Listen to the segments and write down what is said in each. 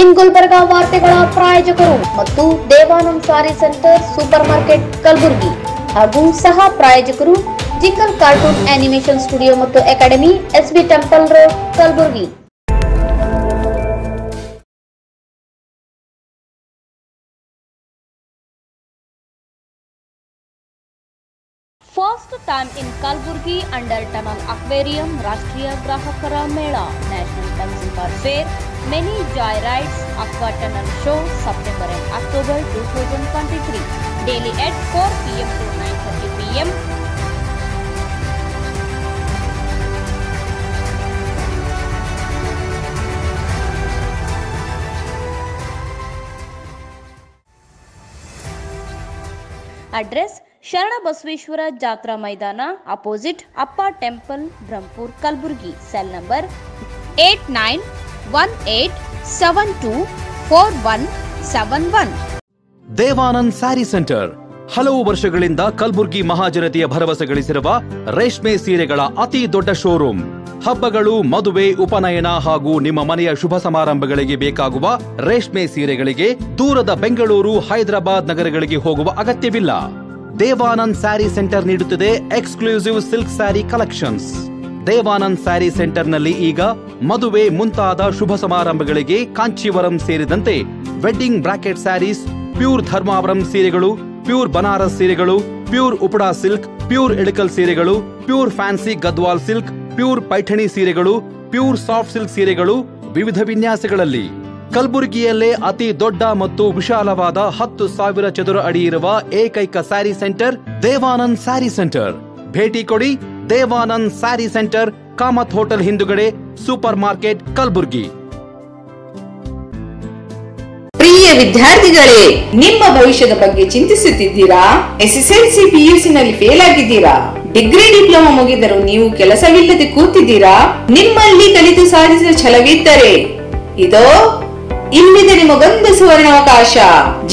ಇನ್ ಗುಲ್ಬರ್ಗಾ ವಾರ್ತೆಗಳ ಪ್ರಾಯೋಜಕರು ಮತ್ತು Devanand sari centre super market Kalaburagi ಹಾಗೂ ಸಹ ಪ್ರಾಯೋಜಕರು ಜಿಂಗಲ್ ಕಾರ್ಟೂನ್ ಆನಿಮೇಷನ್ ಸ್ಟುಡಿಯೋ ಮತ್ತು academy SB temple road Kalaburagi. Time in Kalaburgi under tunnel aquarium ರಾಷ್ಟ್ರೀಯ ಗ್ರಾಹಕರ ಮೇಳ national consumer fair many joy rides aqua tunnel show September and October two thousand twenty three daily at four P M to nine thirty P M address Sharana Basaveshwara ಜಾತ್ರಾ ಮೈದಾನ, opposite Appa temple, Brahmapur, Kalaburagi. Cell number eight nine one eight seven two four one seven one. Devanand sari centre. ಹಲವು ವರ್ಷಗಳಿಂದ ಕಲ್ಬುರ್ಗಿ ಮಹಾಜನತೆಯ ಭರವಸೆ ಗಳಿಸಿರುವ ರೇಷ್ಮೆ ಸೀರೆಗಳ ಅತಿ ದೊಡ್ಡ ಶೋರೂಮ್. ಹಬ್ಬಗಳು, ಮದುವೆ, ಉಪನಯನ ಹಾಗೂ ನಿಮ್ಮ ಮನೆಯ ಶುಭ ಸಮಾರಂಭಗಳಿಗೆ ಬೇಕಾಗುವ ರೇಷ್ಮೆ ಸೀರೆಗಳಿಗೆ ದೂರದ ಬೆಂಗಳೂರು, ಹೈದರಾಬಾದ್ ನಗರಗಳಿಗೆ ಹೋಗುವ ಅಗತ್ಯವಿಲ್ಲ. ದೇವಾನಂದ್ ಸ್ಯಾರಿ ಸೆಂಟರ್ ನೀಡುತ್ತಿದೆ exclusive silk sari collections. Devanand sari ಸೆಂಟರ್ನಲ್ಲಿ ಈಗ ಮದುವೆ ಮುಂತಾದ ಶುಭ ಸಮಾರಂಭಗಳಿಗೆ ಕಾಂಚೀವರಂ ಸೇರಿದಂತೆ wedding brocade saris, pure Dharmavaram ಸೀರೆಗಳು, ಪ್ಯೂರ್ ಬನಾರಸ್ ಸೀರೆಗಳು, pure Uppada silk, pure Ilkal ಸೀರೆಗಳು, pure fancy Gadwal silk, pure Paithani ಸೀರೆಗಳು, ಪ್ಯೂರ್ ಸಾಫ್ಟ್ ಸಿಲ್ಕ್ ಸೀರೆಗಳು ವಿವಿಧ ವಿನ್ಯಾಸಗಳಲ್ಲಿ. ಕಲಬುರಗಿಯಲ್ಲೇ ಅತಿ ದೊಡ್ಡ ಮತ್ತು ವಿಶಾಲವಾದ ಹತ್ತು ಸಾವಿರ ಚದುರ ಅಡಿ ಇರುವ ಏಕೈಕ ಸ್ಯಾರಿ ಸೆಂಟರ್ ದೇವಾನಂದ್ ಸ್ಯಾರಿ ಸೆಂಟರ್. ಭೇಟಿ ಕೊಡಿ ದೇವಾನಂದ್ ಸ್ಯಾರಿ ಸೆಂಟರ್, ಕಾಮತ್ ಹೋಟೆಲ್ ಹಿಂದುಗಡೆ, ಸೂಪರ್ ಮಾರ್ಕೆಟ್, ಕಲಬುರಗಿ. ಪ್ರಿಯ ವಿದ್ಯಾರ್ಥಿಗಳೇ, ನಿಮ್ಮ ಭವಿಷ್ಯದ ಬಗ್ಗೆ ಚಿಂತಿಸುತ್ತಿದ್ದೀರಾ? ಎಸ್ಎಸ್ಎಲ್ಸಿ ಪಿಯುಸಿ ನಲ್ಲಿ ಫೇಲ್ ಆಗಿದ್ದೀರಾ? ಡಿಗ್ರಿ ಡಿಪ್ಲೊಮಾ ಮುಗಿದರೂ ನೀವು ಕೆಲಸವಿಲ್ಲದೆ ಕೂತಿದ್ದೀರಾ? ನಿಮ್ಮಲ್ಲಿ ಕಲಿತು ಸಾಧಿಸುವ ಛಲವಿದ್ದರೆ, ಇದೋ ಇಲ್ಲಿದೆ ನಿಮಗೊಂದು ಸುವರ್ಣಾವಕಾಶ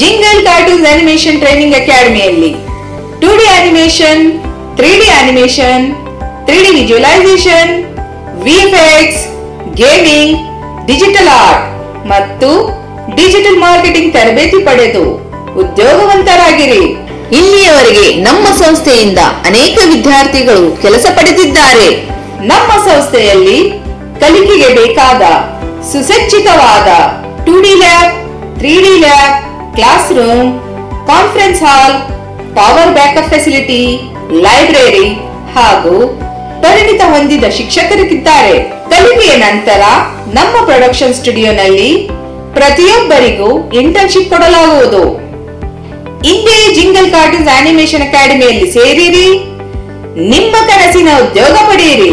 ಜಿಂಗಲ್ ಕಾರ್ಟೂನ್ಸ್ ಅನಿಮೇಷನ್ ಟ್ರೈನಿಂಗ್ ಅಕಾಡೆಮಿಯಲ್ಲಿ two D animation three D animation three D visualisation VFX gaming digital art ಮತ್ತು ಡಿಜಿಟಲ್ ಮಾರ್ಕೆಟಿಂಗ್ ತರಬೇತಿ ಪಡೆದು ಉದ್ಯೋಗವಂತರಾಗಿರಿ. ಇಲ್ಲಿಯವರೆಗೆ ನಮ್ಮ ಸಂಸ್ಥೆಯಿಂದ ಅನೇಕ ವಿದ್ಯಾರ್ಥಿಗಳು ಕೆಲಸ ಪಡೆದಿದ್ದಾರೆ. ನಮ್ಮ ಸಂಸ್ಥೆಯಲ್ಲಿ ಕಲಿಕೆಗೆ ಬೇಕಾದ ಸುಸಜ್ಜಿತವಾದ two lab, lab lab, classroom, conference hall power backup facility library ಹಾಗೂ ಪರಿಣಿತ ಹೊಂದಿದ ಶಿಕ್ಷಕರಿದ್ದಾರೆ ಕಲಿಕೆಯ ನಂತರ ನಮ್ಮ ಪ್ರೊಡಕ್ಷನ್ ಸ್ಟುಡಿಯೋನಲ್ಲಿ ಪ್ರತಿಯೊಬ್ಬರಿಗೂ ಇಂಟರ್ನ್ಶಿಪ್ ಕೊಡಲಾಗುವುದು. ಇಂದೇ ಜಿಂಗಲ್ ಕಾರ್ಟೂನ್ಸ್ ಆನಿಮೇಷನ್ ಅಕಾಡೆಮಿಯಲ್ಲಿ ಸೇರಿರಿ. ನಿಮ್ಮ ಕನಸಿನ ಉದ್ಯೋಗ ಪಡೆಯಿರಿ.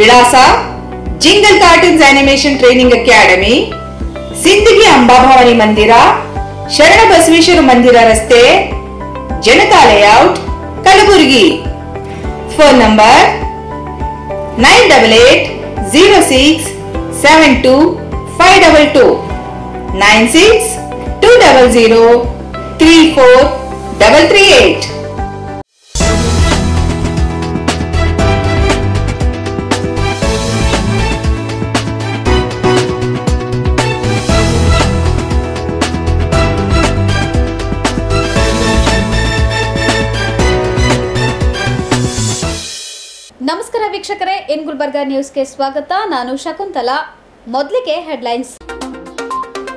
ವಿಳಾಸ jingle cartoons animation training academy Sindagi Ambabhavani ಮಂದಿರ, ಶರಣ ಬಸವೇಶ್ವರ ಮಂದಿರ ರಸ್ತೆ Janata layout Kalaburagi. Phone number nine double eight zero six seven two five double two nine six two double zero three four double three eight Gulbarga Gulbarga ನ್ಯೂಸ್ಗೆ ಸ್ವಾಗತ. ನಾನು ಶಕುಂತಲಾ. ಮೊದಲಿಗೆ headlines.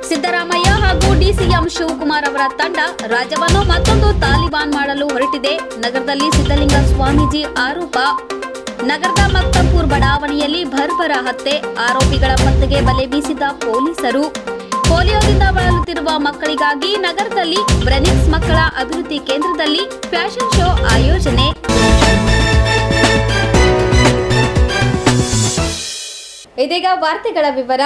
Siddaramaiah ಹಾಗೂ DCM Shivakumar ಅವರ ತಂಡ ರಾಜ್ಯವನ್ನು ಮತ್ತೊಂದು ತಾಲಿಬಾನ್ ಮಾಡಲು ಹೊರಟಿದೆ. ನಗರದಲ್ಲಿ ಸಿದ್ದಲಿಂಗ ಸ್ವಾಮೀಜಿ ಆರೋಪ. ನಗರದ ಮಕ್ತಂಪುರ್ ಬಡಾವಣೆಯಲ್ಲಿ ಭರ್ಭರ ಹತ್ಯೆ. ಆರೋಪಿಗಳ ಪತ್ತೆಗೆ ಬಲೆ ಬೀಸಿದ ಪೊಲೀಸರು. ಪೋಲಿಯೋದಿಂದ ಬಳಲುತ್ತಿರುವ ಮಕ್ಕಳಿಗಾಗಿ ನಗರದಲ್ಲಿ ಬ್ರೆನಿಕ್ಸ್ ಮಕ್ಕಳ ಅಭಿವೃದ್ಧಿ ಕೇಂದ್ರದಲ್ಲಿ ಫ್ಯಾಷನ್ ಶೋ ಆಯೋಜನೆ. ಇದೀಗ ವಾರ್ತೆಗಳ ವಿವರ.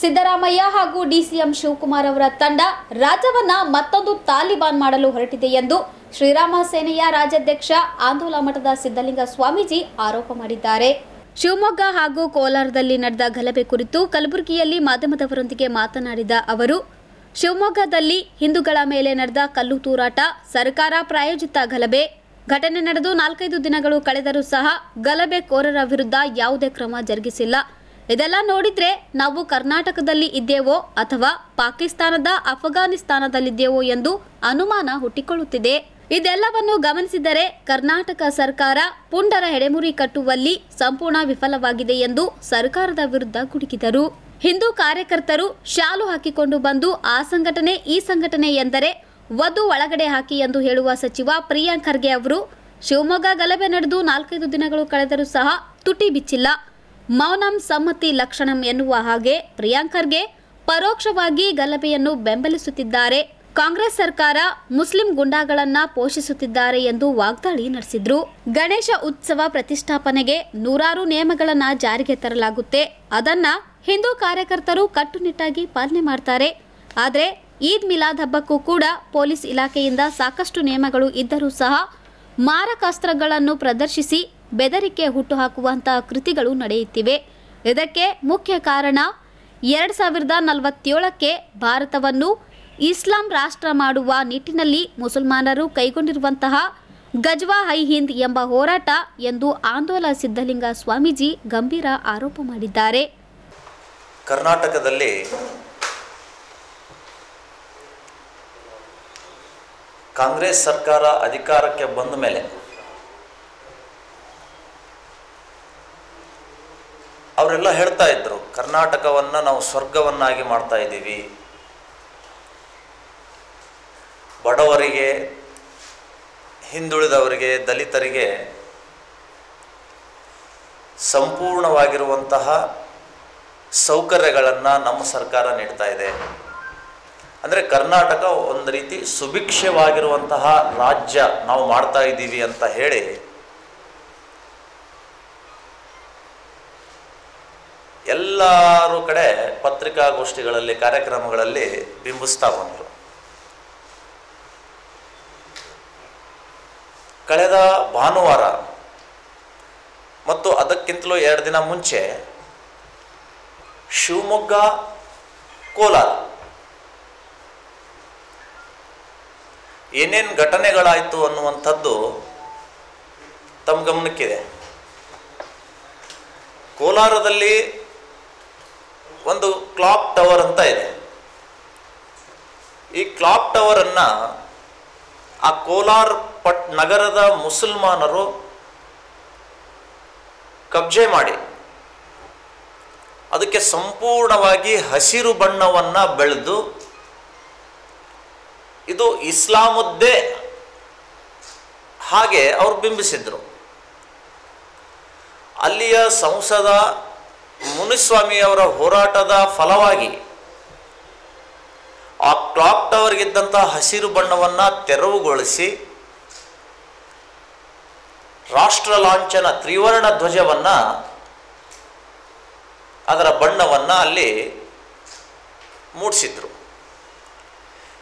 ಸಿದ್ದರಾಮಯ್ಯ ಹಾಗೂ ಡಿಸಿಎಂ ಶಿವಕುಮಾರ್ ಅವರ ತಂಡ ರಾಜ್ಯವನ್ನ ಮತ್ತೊಂದು ತಾಲಿಬಾನ್ ಮಾಡಲು ಹೊರಟಿದೆ ಎಂದು ಶ್ರೀರಾಮ ಸೇನೆಯ ರಾಜ್ಯಾಧ್ಯಕ್ಷ ಆಂದೋಲ ಮಠದ ಸಿದ್ದಲಿಂಗ ಸ್ವಾಮೀಜಿ ಆರೋಪ ಮಾಡಿದ್ದಾರೆ. ಶಿವಮೊಗ್ಗ ಹಾಗೂ ಕೋಲಾರದಲ್ಲಿ ನಡೆದ ಗಲಭೆ ಕುರಿತು ಕಲಬುರಗಿಯಲ್ಲಿ ಮಾಧ್ಯಮದವರೊಂದಿಗೆ ಮಾತನಾಡಿದ ಅವರು, ಶಿವಮೊಗ್ಗದಲ್ಲಿ ಹಿಂದೂಗಳ ಮೇಲೆ ನಡೆದ ಕಲ್ಲು ತೂರಾಟ, ಸರ್ಕಾರ ಪ್ರಾಯೋಜಿತ ಗಲಭೆ, ಘಟನೆ ನಡೆದು ನಾಲ್ಕೈದು ದಿನಗಳು ಕಳೆದರೂ ಸಹ ಗಲಭೆಕೋರರ ವಿರುದ್ಧ ಯಾವುದೇ ಕ್ರಮ ಜರುಗಿಸಿಲ್ಲ. ಇದೆಲ್ಲ ನೋಡಿದ್ರೆ ನಾವು ಕರ್ನಾಟಕದಲ್ಲಿ ಇದ್ದೇವೋ ಅಥವಾ ಪಾಕಿಸ್ತಾನದ ಅಫ್ಘಾನಿಸ್ತಾನದಲ್ಲಿದ್ದೇವೋ ಎಂದು ಅನುಮಾನ ಹುಟ್ಟಿಕೊಳ್ಳುತ್ತಿದೆ. ಇದೆಲ್ಲವನ್ನು ಗಮನಿಸಿದರೆ ಕರ್ನಾಟಕ ಸರ್ಕಾರ ಪುಂಡರ ಹೆಡೆಮುರಿ ಕಟ್ಟುವಲ್ಲಿ ಸಂಪೂರ್ಣ ವಿಫಲವಾಗಿದೆ ಎಂದು ಸರ್ಕಾರದ ವಿರುದ್ಧ ಗುಡುಗಿದರು. ಹಿಂದೂ ಕಾರ್ಯಕರ್ತರು ಶಾಲು ಹಾಕಿಕೊಂಡು ಬಂದು ಆ ಸಂಘಟನೆ, ಈ ಸಂಘಟನೆ ಎಂದರೆ ವಧು ಒಳಗಡೆ ಹಾಕಿ ಎಂದು ಹೇಳುವ ಸಚಿವ ಪ್ರಿಯಾಂಕ್ ಖರ್ಗೆ ಅವರು, ಶಿವಮೊಗ್ಗ ಗಲಭೆ ನಡೆದು ನಾಲ್ಕೈದು ದಿನಗಳು ಕಳೆದರೂ ಸಹ ತುಟಿ ಬಿಚ್ಚಿಲ್ಲ. ಮೌನಂ ಸಮ್ಮತಿ ಲಕ್ಷಣಂ ಎನ್ನುವ ಹಾಗೆ ಪ್ರಿಯಾಂಕರ್ಗೆ ಪರೋಕ್ಷವಾಗಿ ಗಲಭೆಯನ್ನು ಬೆಂಬಲಿಸುತ್ತಿದ್ದಾರೆ. ಕಾಂಗ್ರೆಸ್ ಸರ್ಕಾರ ಮುಸ್ಲಿಂ ಗುಂಡಾಗಳನ್ನ ಪೋಷಿಸುತ್ತಿದ್ದಾರೆ ಎಂದು ವಾಗ್ದಾಳಿ ನಡೆಸಿದ್ರು. ಗಣೇಶ ಉತ್ಸವ ಪ್ರತಿಷ್ಠಾಪನೆಗೆ ನೂರಾರು ನಿಯಮಗಳನ್ನ ಜಾರಿಗೆ ತರಲಾಗುತ್ತೆ. ಅದನ್ನ ಹಿಂದೂ ಕಾರ್ಯಕರ್ತರು ಕಟ್ಟುನಿಟ್ಟಾಗಿ ಪಾಲನೆ ಮಾಡ್ತಾರೆ. ಆದರೆ ಈದ್ ಮಿಲಾದ್ ಹಬ್ಬಕ್ಕೂ ಕೂಡ ಪೊಲೀಸ್ ಇಲಾಖೆಯಿಂದ ಸಾಕಷ್ಟು ನಿಯಮಗಳು ಇದ್ದರೂ ಸಹ ಮಾರಕಾಸ್ತ್ರಗಳನ್ನು ಪ್ರದರ್ಶಿಸಿ ಬೆದರಿಕೆ ಹುಟ್ಟುಹಾಕುವಂತಹ ಕೃತಿಗಳು ನಡೆಯುತ್ತಿವೆ. ಇದಕ್ಕೆ ಮುಖ್ಯ ಕಾರಣ ಎರಡು ಸಾವಿರದ ನಲವತ್ತೇಳಕ್ಕೆ ಭಾರತವನ್ನು ಇಸ್ಲಾಂ ರಾಷ್ಟ್ರ ಮಾಡುವ ನಿಟ್ಟಿನಲ್ಲಿ ಮುಸಲ್ಮಾನರು ಕೈಗೊಂಡಿರುವಂತಹ ಗಜ್ವಾ ಹೈ ಹಿಂದ್ ಎಂಬ ಹೋರಾಟ ಎಂದು ಆಂದೋಲ ಸಿದ್ಧಲಿಂಗ ಸ್ವಾಮೀಜಿ ಗಂಭೀರ ಆರೋಪ ಮಾಡಿದ್ದಾರೆ. ಕರ್ನಾಟಕದಲ್ಲಿ ಕಾಂಗ್ರೆಸ್ ಸರ್ಕಾರ ಅಧಿಕಾರಕ್ಕೆ ಬಂದ ಮೇಲೆ ಅವರೆಲ್ಲ ಹೇಳ್ತಾ ಇದ್ರು, ಕರ್ನಾಟಕವನ್ನು ನಾವು ಸ್ವರ್ಗವನ್ನಾಗಿ ಮಾಡ್ತಾ ಇದ್ದೀವಿ. ಬಡವರಿಗೆ, ಹಿಂದುಳಿದವರಿಗೆ, ದಲಿತರಿಗೆ ಸಂಪೂರ್ಣವಾಗಿರುವಂತಹ ಸೌಕರ್ಯಗಳನ್ನು ನಮ್ಮ ಸರ್ಕಾರ ನೀಡ್ತಾ ಇದೆ. ಅಂದರೆ ಕರ್ನಾಟಕ ಒಂದು ರೀತಿ ಸುಭಿಕ್ಷವಾಗಿರುವಂತಹ ರಾಜ್ಯ ನಾವು ಮಾಡ್ತಾ ಇದ್ದೀವಿ ಅಂತ ಹೇಳಿ ಎಲ್ಲರೂ ಕಡೆ ಪತ್ರಿಕಾಗೋಷ್ಠಿಗಳಲ್ಲಿ, ಕಾರ್ಯಕ್ರಮಗಳಲ್ಲಿ ಬಿಂಬಿಸ್ತಾ ಬಂದರು. ಕಳೆದ ಭಾನುವಾರ ಮತ್ತು ಅದಕ್ಕಿಂತಲೂ ಎರಡು ದಿನ ಮುಂಚೆ ಶಿವಮೊಗ್ಗ, ಕೋಲಾರ ಏನೇನು ಘಟನೆಗಳಾಯಿತು ಅನ್ನುವಂಥದ್ದು ತಮ್ಮ ಗಮನಕ್ಕಿದೆ. ಕೋಲಾರದಲ್ಲಿ ಒಂದು ಕ್ಲಾಕ್ ಟವರ್ ಅಂತ ಇದೆ. ಈ ಕ್ಲಾಕ್ ಟವರನ್ನು ಆ ಕೋಲಾರ ಪಟ್ ನಗರದ ಮುಸಲ್ಮಾನರು ಕಬ್ಜೆ ಮಾಡಿ. ಅದಕ್ಕೆ ಸಂಪೂರ್ಣವಾಗಿ ಹಸಿರು ಬಣ್ಣವನ್ನು ಬೆಳೆದು, ಇದು ಇಸ್ಲಾಮದ್ದೇ ಹಾಗೆ ಅವರು ಬಿಂಬಿಸಿದ್ರು. ಅಲ್ಲಿಯ ಸಂಸದ ಮುನಿಸ್ವಾಮಿಯವರ ಹೋರಾಟದ ಫಲವಾಗಿ ಆ ಕ್ಲಾಕ್ ಟವರ್ಗಿದ್ದಂಥ ಹಸಿರು ಬಣ್ಣವನ್ನು ತೆರವುಗೊಳಿಸಿ ರಾಷ್ಟ್ರ ಲಾಂಛನ ತ್ರಿವರ್ಣ ಧ್ವಜವನ್ನು ಅದರ ಬಣ್ಣವನ್ನು ಅಲ್ಲಿ ಮೂಡಿಸಿದ್ರು.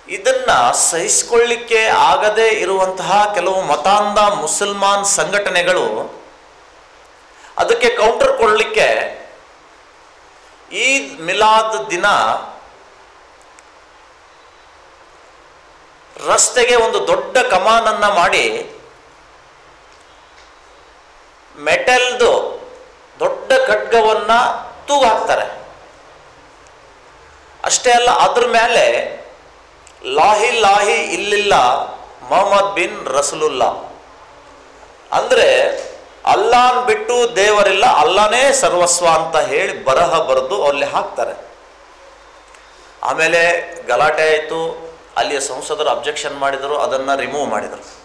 ಇದನ್ನು ಸಹಿಸಿಕೊಳ್ಳಿಕ್ಕೆ ಆಗದೇ ಇರುವಂತಹ ಕೆಲವು ಮತಾಂಧ ಮುಸಲ್ಮಾನ್ ಸಂಘಟನೆಗಳು ಅದಕ್ಕೆ ಕೌಂಟರ್ ಕೊಡಲಿಕ್ಕೆ ಈದ್ ಮಿಲಾದ್ ದಿನ ರಸ್ತೆಗೆ ಒಂದು ದೊಡ್ಡ ಕಮಾನನ್ನ ಮಾಡಿ ಮೆಟಲ್ದು ದೊಡ್ಡ ಖಡ್ಗವನ್ನ ತೂಗು ಹಾಕ್ತಾರೆ ಅಷ್ಟೇ ಅಲ್ಲ, ಅದ್ರ ಮೇಲೆ ಲಾಹಿ ಲಾಹಿ ಇಲ್ಲಿಲ್ಲ ಮೊಹಮ್ಮದ್ ಬಿನ್ ರಸಲುಲ್ಲಾ. ಅಂದ್ರೆ ಅಲ್ಲಾನ್ ಬಿಟ್ಟು ದೇವರಿಲ್ಲ, ಅಲ್ಲನೇ ಸರ್ವಸ್ವ ಅಂತ ಹೇಳಿ ಬರಹ ಬರೆದು ಅಲ್ಲಿ ಹಾಕ್ತಾರೆ. ಆಮೇಲೆ ಗಲಾಟೆ ಆಯಿತು, ಅಲ್ಲಿಯ ಸಂಸದರು ಅಬ್ಜೆಕ್ಷನ್ ಮಾಡಿದರು, ಅದನ್ನು ರಿಮೂವ್ ಮಾಡಿದರು.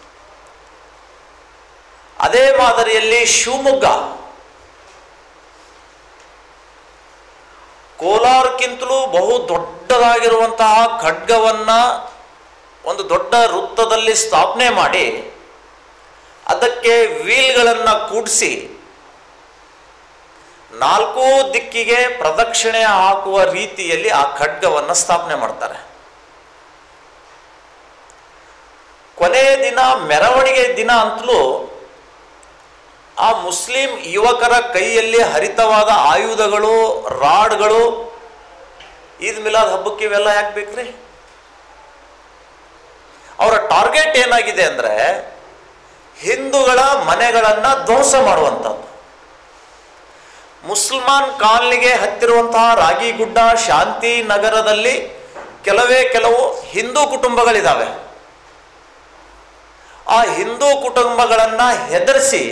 ಅದೇ ಮಾದರಿಯಲ್ಲಿ ಶಿವಮೊಗ್ಗ. ಕೋಲಾರಕ್ಕಿಂತಲೂ ಬಹು ದೊಡ್ಡದಾಗಿರುವಂತಹ ಖಡ್ಗವನ್ನ ಒಂದು ದೊಡ್ಡ ವೃತ್ತದಲ್ಲಿ ಸ್ಥಾಪನೆ ಮಾಡಿ ಅದಕ್ಕೆ ವೀಲ್ಗಳನ್ನು ಕೂಡಿಸಿ ನಾಲ್ಕೂ ದಿಕ್ಕಿಗೆ ಪ್ರದಕ್ಷಿಣೆ ಹಾಕುವ ರೀತಿಯಲ್ಲಿ ಆ ಖಡ್ಗವನ್ನು ಸ್ಥಾಪನೆ ಮಾಡ್ತಾರೆ. ಕೊನೆಯ ದಿನ, ಮೆರವಣಿಗೆ ದಿನ ಅಂತಲೂ ಆ ಮುಸ್ಲಿಂ ಯುವಕರ ಕೈಯಲ್ಲಿ ಹರಿತವಾದ ಆಯುಧಗಳು, ರಾಡ್ಗಳು, ಈದ್ ಮಿಲಾದ್ ಹಬ್ಬಕ್ಕೆ ಇವೆಲ್ಲ ಯಾಕೆ ಬೇಕ್ರಿ? ಅವರ ಟಾರ್ಗೆಟ್ ಏನಾಗಿದೆ ಅಂದ್ರೆ ಹಿಂದೂಗಳ ಮನೆಗಳನ್ನ ಧ್ವಂಸ ಮಾಡುವಂಥದ್ದು. ಮುಸಲ್ಮಾನ್ ಕಾಲನಿಗೆ ಹತ್ತಿರುವಂತಹ ರಾಗಿಗುಡ್ಡ ಶಾಂತಿ ನಗರದಲ್ಲಿ ಕೆಲವೇ ಕೆಲವು ಹಿಂದೂ ಕುಟುಂಬಗಳಿದ್ದಾವೆ ಆ ಹಿಂದೂ ಕುಟುಂಬಗಳನ್ನ ಹೆದರಿಸಿ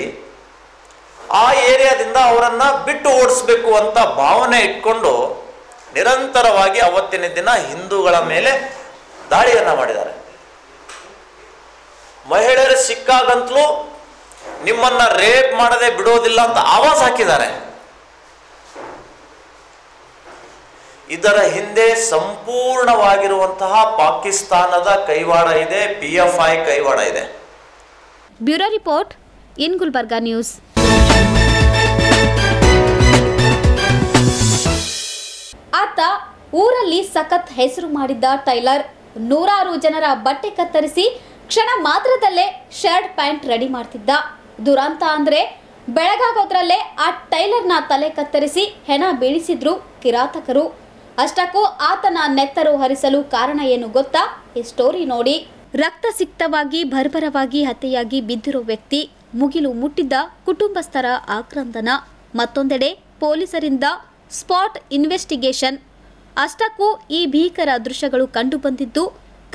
ಆ ಏರಿಯಾದಿಂದ ಅವರನ್ನ ಬಿಟ್ಟು ಓಡಿಸ್ಬೇಕು ಅಂತ ಭಾವನೆ ಇಟ್ಕೊಂಡು ನಿರಂತರವಾಗಿ ಅವತ್ತಿನ ದಿನ ಹಿಂದೂಗಳ ಮೇಲೆ ದಾಳಿಯನ್ನ ಮಾಡಿದ್ದಾರೆ. ಮಹಿಳೆಯರು ಸಿಕ್ಕಾಗಂತಲೂ ನಿಮ್ಮನ್ನ ರೇಪ್ ಮಾಡದೆ ಬಿಡೋದಿಲ್ಲ ಅಂತ ಆವಾಜ್ ಹಾಕಿದ್ದಾರೆ. ಇದರ ಹಿಂದೆ ಸಂಪೂರ್ಣವಾಗಿರುವಂತಹ ಪಾಕಿಸ್ತಾನದ ಕೈವಾಡ ಇದೆ, ಪಿ ಎಫ್ ಐ ಕೈವಾಡ ಇದೆ. Bureau report in Gulbarga news. ಆತ ಊರಲ್ಲಿ ಸಖತ್ ಹೆಸರು ಮಾಡಿದ್ದ ಟೈಲರ್. ನೂರಾರು ಜನರ ಬಟ್ಟೆ ಕತ್ತರಿಸಿ ಕ್ಷಣ ಮಾತ್ರದಲ್ಲೇ ಶರ್ಟ್ ಪ್ಯಾಂಟ್ ರೆಡಿ ಮಾಡ್ತಿದ್ದ. ದುರಂತ ಅಂದ್ರೆ ಬೆಳಗಾಗೋದ್ರಲ್ಲೇ ಆ ಟೈಲರ್ನ ತಲೆ ಕತ್ತರಿಸಿ ಹೆಣ ಬೀಳಿಸಿದ್ರು ಕಿರಾತಕರು. ಅಷ್ಟಕ್ಕೂ ಆತನ ನೆತ್ತರು ಹರಿಸಲು ಕಾರಣ ಏನು ಗೊತ್ತಾ? ಈ ಸ್ಟೋರಿ ನೋಡಿ. ರಕ್ತ ಸಿಕ್ತವಾಗಿ ಭರ್ಭರವಾಗಿ ಹತ್ಯೆಯಾಗಿ ಬಿದ್ದಿರೋ ವ್ಯಕ್ತಿ, ಮುಗಿಲು ಮುಟ್ಟಿದ್ದ ಕುಟುಂಬಸ್ಥರ ಆಕ್ರಂದನ. ಮತ್ತೊಂದೆಡೆ ಪೊಲೀಸರಿಂದ ಸ್ಪಾಟ್ ಇನ್ವೆಸ್ಟಿಗೇಷನ್. ಅಷ್ಟಕ್ಕೂ ಈ ಭೀಕರ ದೃಶ್ಯಗಳು ಕಂಡುಬಂದಿದ್ದು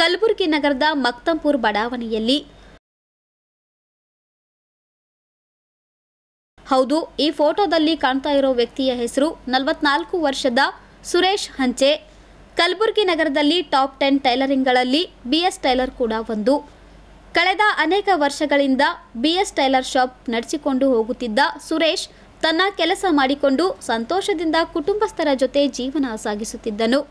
ಕಲಬುರಗಿ ನಗರದ ಮಕ್ತಂಪುರ್ ಬಡಾವಣೆಯಲ್ಲಿ. ಹೌದು, ಈ ಫೋಟೋದಲ್ಲಿ ಕಾಣ್ತಾ ಇರೋ ವ್ಯಕ್ತಿಯ ಹೆಸರು ನಲವತ್ನಾಲ್ಕು ವರ್ಷದ ಸುರೇಶ್ ಹಂಚೆ. ಕಲಬುರಗಿ ನಗರದಲ್ಲಿ ಟಾಪ್ ಟೆನ್ ಟೈಲರಿಂಗ್ಗಳಲ್ಲಿ ಬಿಎಸ್ ಟೈಲರ್ ಕೂಡ ಒಂದು. ಕಳೆದ ಅನೇಕ ವರ್ಷಗಳಿಂದ ಬಿಎಸ್ ಟೈಲರ್ ಶಾಪ್ ನಡೆಸಿಕೊಂಡು ಹೋಗುತ್ತಿದ್ದ ಸುರೇಶ್ ತನ್ನ ಕೆಲಸ ಮಾಡಿಕೊಂಡು ಸಂತೋಷದಿಂದ ಕುಟುಂಬಸ್ಥರ ಜೊತೆ ಜೀವನ ಸಾಗಿಸುತ್ತಿದ್ದನು.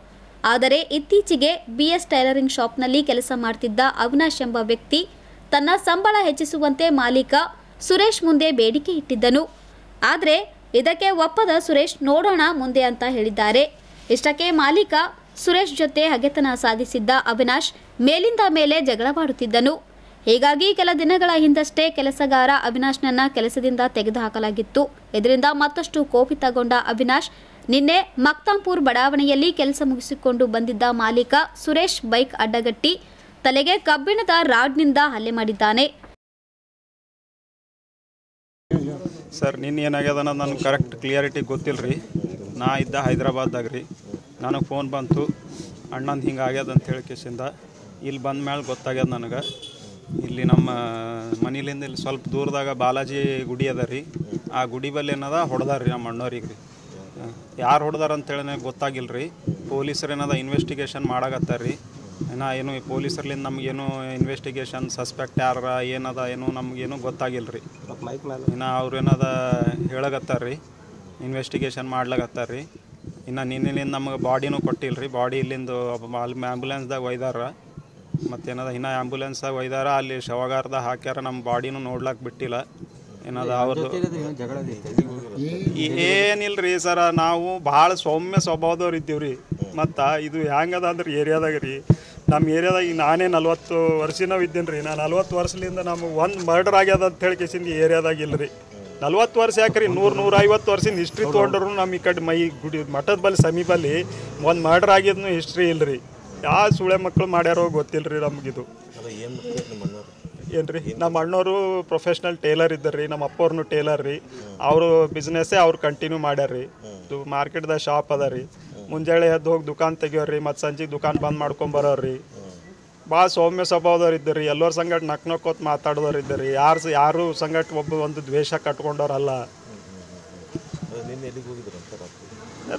ಆದರೆ ಇತ್ತೀಚೆಗೆ ಬಿಎಸ್ ಟೈಲರಿಂಗ್ ಶಾಪ್ನಲ್ಲಿ ಕೆಲಸ ಮಾಡ್ತಿದ್ದ ಅವಿನಾಶ್ ಎಂಬ ವ್ಯಕ್ತಿ ತನ್ನ ಸಂಬಳ ಹೆಚ್ಚಿಸುವಂತೆ ಮಾಲೀಕ ಸುರೇಶ್ ಮುಂದೆ ಬೇಡಿಕೆ ಇಟ್ಟಿದ್ದನು. ಆದರೆ ಇದಕ್ಕೆ ಒಪ್ಪದ ಸುರೇಶ್ ನೋಡೋಣ ಮುಂದೆ ಅಂತ ಹೇಳಿದ್ದಾರೆ. ಇಷ್ಟಕ್ಕೆ ಮಾಲೀಕ ಸುರೇಶ್ ಜೊತೆ ಹಗೆತನ ಸಾಧಿಸಿದ್ದ ಅವಿನಾಶ್ ಮೇಲಿಂದ ಮೇಲೆ ಜಗಳವಾಡುತ್ತಿದ್ದನು. ಹೀಗಾಗಿ ಕೆಲ ದಿನಗಳ ಹಿಂದಷ್ಟೇ ಕೆಲಸಗಾರ ಅವಿನಾಶ್ನನ್ನ ಕೆಲಸದಿಂದ ತೆಗೆದುಹಾಕಲಾಗಿತ್ತು. ಇದರಿಂದ ಮತ್ತಷ್ಟು ಕೋಪಿತಗೊಂಡ ಅವಿನಾಶ್ ನಿನ್ನೆ ಮಕ್ತಾಂಪುರ್ ಬಡಾವಣೆಯಲ್ಲಿ ಕೆಲಸ ಮುಗಿಸಿಕೊಂಡು ಬಂದಿದ್ದ ಮಾಲೀಕ ಸುರೇಶ್ ಬೈಕ್ ಅಡ್ಡಗಟ್ಟಿ ತಲೆಗೆ ಕಬ್ಬಿಣದ ರಾಡ್ನಿಂದ ಹಲ್ಲೆ ಮಾಡಿದ್ದಾನೆ. ಸರ್, ನಿನ್ನೆ ಏನಾಗ್ಯದ ನನಗೆ ಕರೆಕ್ಟ್ ಕ್ಲಿಯರಿಟಿ ಗೊತ್ತಿಲ್ಲ ರೀ ನಾ ಇದ್ದ ಹೈದ್ರಾಬಾದ್ದಾಗ ರೀ ನನಗೆ ಫೋನ್ ಬಂತು, ಅಣ್ಣಂದು ಹಿಂಗೆ ಆಗ್ಯದ ಅಂತ ಹೇಳಿ ಕೇಸಿಂದ. ಇಲ್ಲಿ ಬಂದ ಮೇಲೆ ಗೊತ್ತಾಗ್ಯದ ನನಗೆ. ಇಲ್ಲಿ ನಮ್ಮ ಮನೇಲಿಂದ ಇಲ್ಲಿ ಸ್ವಲ್ಪ ದೂರದಾಗ ಬಾಲಾಜಿ ಗುಡಿ ಅದ ರೀ. ಆ ಗುಡಿ ಬಲ್ಲಿ ಏನದ ಹೊಡೆದಾರ ರೀ ನಮ್ಮ ಅಣ್ಣವ್ರಿಗೆ ರೀ ಯಾರು ಹೊಡೆದಾರ ಅಂತೇಳಿ ನನಗೆ ಗೊತ್ತಾಗಿಲ್ಲ ರೀ ಪೊಲೀಸರು ಏನದ ಇನ್ವೆಸ್ಟಿಗೇಷನ್ ಮಾಡಾಕತ್ತಾರ ರೀ ಇನ್ನು ಏನು ಈ ಪೊಲೀಸರ್ಲಿಂದ ನಮಗೇನು ಇನ್ವೆಸ್ಟಿಗೇಷನ್ ಸಸ್ಪೆಕ್ಟ್ ಯಾರ ಏನದ ಏನು ನಮಗೇನು ಗೊತ್ತಾಗಿಲ್ಲ ರೀ ಇನ್ನು ಅವ್ರು ಏನದ ಹೇಳಕತ್ತಾರ ರೀ ಇನ್ವೆಸ್ಟಿಗೇಷನ್ ಮಾಡ್ಲಾಗತ್ತಾರ ರೀ ಇನ್ನು ನಿನ್ನೆಲಿಂದ ನಮಗೆ ಬಾಡಿನೂ ಕೊಟ್ಟಿಲ್ಲ ರೀ ಬಾಡಿ ಇಲ್ಲಿಂದ ಅಲ್ಲಿ ಆ್ಯಂಬುಲೆನ್ಸ್ದಾಗ ಒಯ್ದಾರ. ಮತ್ತೇನದ ಇನ್ನು ಆ್ಯಂಬುಲೆನ್ಸ್ದಾಗ ಒಯ್ದಾರ ಅಲ್ಲಿ ಶವಗಾರದ ಹಾಕ್ಯಾರ ನಮ್ಮ ಬಾಡಿನೂ ನೋಡ್ಲಾಕ್ ಬಿಟ್ಟಿಲ್ಲ. ಏನದ ಅವ್ರದ್ದು ಏನಿಲ್ರಿ ಸರ ನಾವು ಭಾಳ ಸೌಮ್ಯ ಸ್ವಭಾವದವ್ರು ಇದ್ದೀವಿ ರೀ ಮತ್ತು ಇದು ಹೆಂಗದ ಅಂದ್ರೆ ಏರಿಯಾದಾಗ ರೀ? ನಮ್ಮ ಏರಿಯಾದಾಗ ಈಗ ನಾನೇ ನಲ್ವತ್ತು ವರ್ಷನೂ ಇದ್ದೀನಿ ರೀ ನಾ ನಲ್ವತ್ತು ವರ್ಷದಿಂದ ನಮಗೆ ಒಂದು ಮರ್ಡರ್ ಆಗ್ಯದ ಅಂತ ಹೇಳಿ ಕೇಸಿಂದ ಏರಿಯಾದಾಗ ಇಲ್ಲ ರೀ ನಲ್ವತ್ತು ವರ್ಷ ಯಾಕ್ರಿ? ನೂರು ನೂರ ಐವತ್ತು ವರ್ಷದ ಹಿಸ್ಟ್ರಿ ತೊಗೊಂಡ್ರು ನಮ್ಮ ಈ ಕಡೆ ಮೈ ಗುಡಿ ಮಠದ ಬಲ್ಲಿ ಸಮೀಪಲ್ಲಿ ಒಂದು ಮರ್ಡರ್ ಆಗಿದ್ನು ಹಿಸ್ಟ್ರಿ ಇಲ್ಲ ರೀ ಯಾವ ಸುಳೆ ಮಕ್ಕಳು ಮಾಡ್ಯಾರೋ ಗೊತ್ತಿಲ್ಲ ರೀ ಏನ್ರಿ? ನಮ್ಮ ಅಣ್ಣವರು ಪ್ರೊಫೆಷ್ನಲ್ ಟೇಲರ್ ಇದ್ದಾರೆ ನಮ್ಮ ಅಪ್ಪವ್ರನ್ನು ಟೇಲರ್ ರೀ. ಅವರು ಬಿಸ್ನೆಸ್ಸೇ ಅವ್ರು ಕಂಟಿನ್ಯೂ ಮಾಡ್ಯಾರ ರೀ. ಮಾರ್ಕೆಟ್ದಾಗ ಶಾಪ್ ಅದ ರೀ. ಮುಂಜಾನೆ ಎದ್ದು ಹೋಗಿ ದುಕಾನ್ ತೆಗಿಯೋರಿ ಮತ್ತು ಸಂಜೆಗೆ ದುಕಾನ್ ಬಂದ್ ಮಾಡ್ಕೊಂಡ್ ಬರೋರಿ ಭಾಳ ಸೌಮ್ಯ ಸ್ವಭಾವದವ್ರು ಇದ್ದಾರೆ ಎಲ್ಲರ ಸಂಗಟ ನಕ್ ನಕ್ಕೋತ್ ಮಾತಾಡೋರು ಇದ್ದಾರೆ ಯಾರು ಯಾರು ಸಂಗಟ ಒಬ್ಬ ಒಂದು ದ್ವೇಷ ಕಟ್ಕೊಂಡವ್ರಲ್ಲ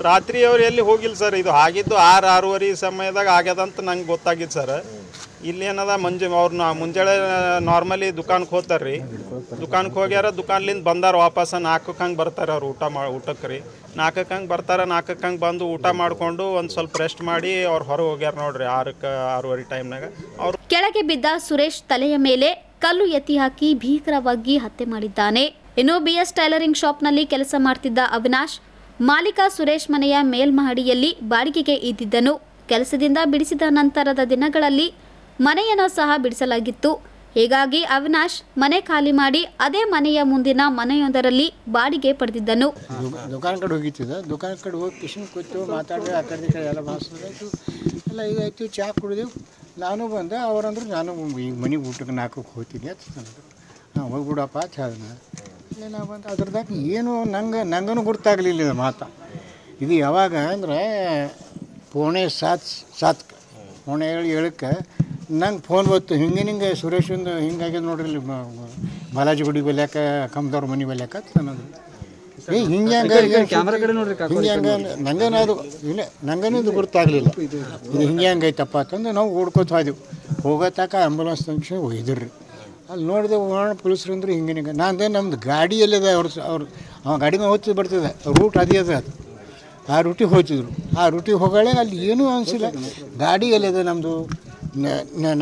ರಾತ್ರಿ ಅವ್ರು ಎಲ್ಲಿ ಹೋಗಿಲ್ಲ ಸರ್? ಇದು ಆಗಿದ್ದು ಆರು ಆರೂವರೆ ಸಮಯದಾಗ ಆಗ್ಯದಂತ ನಂಗೆ ಗೊತ್ತಾಗಿತ್ತು ಸರ್. ಇಲ್ಲಿ ಏನದ, ಮಂಜು ಅವ್ರ ಮುಂಜಾನೆ ನಾರ್ಮಲಿ ದುಕಾನ್ಗೆ ಹೋಗ್ತಾರೆ ರೀ ದುಕಾನ್ಗೆ ಹೋಗ್ಯಾರ, ದುಕಾನ್ಲಿಂದ ಬಂದಾರ ವಾಪಸ್ ನಾಲ್ಕಕ್ಕೆ ಬರ್ತಾರೆ ಅವ್ರು ಊಟ ಮಾ ಊಟಕ್ಕೆ ರೀ. ನಾಲ್ಕಕ್ಕೆ ಬರ್ತಾರೆ ನಾಲ್ಕಕ್ಕೆ ಬಂದು ಊಟ ಮಾಡಿಕೊಂಡು ಒಂದು ಸ್ವಲ್ಪ ರೆಸ್ಟ್ ಮಾಡಿ ಅವ್ರು ಹೊರಗೆ ಹೋಗ್ಯಾರ ನೋಡ್ರಿ ಆರಕ್ಕೆ ಆರೂವರೆ ಟೈಮ್ನಾಗ ಅವ್ರು ಕೆಳಗೆ ಬಿದ್ದ ಸುರೇಶ್ ತಲೆಯ ಮೇಲೆ ಕಲ್ಲು ಎತ್ತಿ ಹಾಕಿ ಭೀಕರವಾಗಿ ಹತ್ಯೆ ಮಾಡಿದ್ದಾನೆ. ಇನ್ನು ಬಿಎಸ್ ಟೈಲರಿಂಗ್ ಶಾಪ್ನಲ್ಲಿ ಕೆಲಸ ಮಾಡ್ತಿದ್ದ ಅವಿನಾಶ್, ಮಾಲೀಕ ಸುರೇಶ್ ಮನೆಯ ಮೇಲ್ಮಹಡಿಯಲ್ಲಿ ಬಾಡಿಗೆಗೆ ಇದ್ದಿದ್ದನು. ಕೆಲಸದಿಂದ ಬಿಡಿಸಿದ ನಂತರದ ದಿನಗಳಲ್ಲಿ ಮನೆಯನ್ನು ಸಹ ಬಿಡಿಸಲಾಗಿತ್ತು. ಹೀಗಾಗಿ ಅವಿನಾಶ್ ಮನೆ ಖಾಲಿ ಮಾಡಿ ಅದೇ ಮನೆಯ ಮುಂದಿನ ಮನೆಯೊಂದರಲ್ಲಿ ಬಾಡಿಗೆ ಪಡೆದಿದ್ದನು. ದುಕಾನ್ ಕಡೆ ಹೋಗಿತ್ತಿದ್ದ ದುಕಾನ್ ಕಡೆ ಹೋಗಿ ಕಿಶನ್ ಕೂತು ಮಾತಾಡಿ ಆ ಕಡೆ ಕಡೆ ಎಲ್ಲ ಮಾತಾಡಾಯ್ತು ಎಲ್ಲ ಆಯ್ತು, ಚಹಾ ಕುಡಿದೆವು ನಾನು ಬಂದೆ, ಅವರಂದ್ರು ನಾನು ಈಗ ಮನೆಗೆ ಊಟಕ್ಕೆ ನಾಲ್ಕಕ್ಕೆ ಹೋಗ್ತೀನಿ ಅಂತ ಅಂದರು. ಹಾಂ, ಹೋಗ್ಬಿಡಪ್ಪ ಚಹಾ ನಾವು ಬಂದು ಅದ್ರದಾಗ ಏನು ನಂಗೆ ನಂಗೂ ಗುರ್ತಾಗಲಿಲ್ಲ ಮಾತು. ಇದು ಯಾವಾಗ ಅಂದರೆ ಪೋಣೆ ಸಾತ್ ಸಾತ್ ಪೋಣೆ ಹೇಳಿ ಹೇಳಕ್ಕೆ. ನಂಗೆ ಫೋನ್ ಬಂತು ಹಿಂಗೆ ಹಿಂಗೆ ಸುರೇಶಂದು ಹಿಂಗಾಗ್ಯದ ನೋಡ್ರಿ ಇಲ್ಲಿ ಬಾಲಾಜಿ ಗುಡಿ ಬಲ್ಯಾಕ ಕಮ್ದವ್ರ ಮನೆ ಬಲ್ಯಾಕ ಅನ್ನೋದು. ಏ ಹಿಂಗೆ ಹಂಗೆ ಹಿಂಗೆ ಹಂಗೆ ನಂಗೇನು ಅದು ಇಲ್ಲ ನಂಗೇನು ಇದು ಗೊತ್ತಾಗಲಿಲ್ಲ. ಇದು ಹಿಂಗೆ ಹಂಗೈತಪ್ಪ ಅಂತಂದು ನಾವು ಓಡ್ಕೋತ ಹೋದೆವು ಹೋಗೋತಾಕ ಆಂಬುಲೆನ್ಸ್ ತಕ್ಷಣ ಒಯ್ದಿರ್ರಿ. ಅಲ್ಲಿ ನೋಡಿದೆ ಓಣ ಪೊಲೀಸರು ಅಂದ್ರೆ ಹಿಂಗೆ ಹಿಂಗೆ. ನಾನು ನಮ್ದು ಗಾಡಿಯಲ್ಲಿದೆ ಅವ್ರ ಅವ್ರು ಅವ್ರು ಅವ ಗಾಡಿ ಮೇಲೆ ಹೋಗ್ತಿದ್ದು ಬರ್ತಿದೆ. ರೂಟ್ ಅದೇ ಅದ ಅದು. ಆ ರೊಟ್ಟಿ ಹೋಗ್ತಿದ್ರು ಆ ರೂಟಿಗೆ ಹೋಗಳೆ, ಅಲ್ಲಿ ಏನೂ ಅನಿಸಿಲ್ಲ. ಗಾಡಿ ಎಲ್ಲಿದೆ ನಮ್ಮದು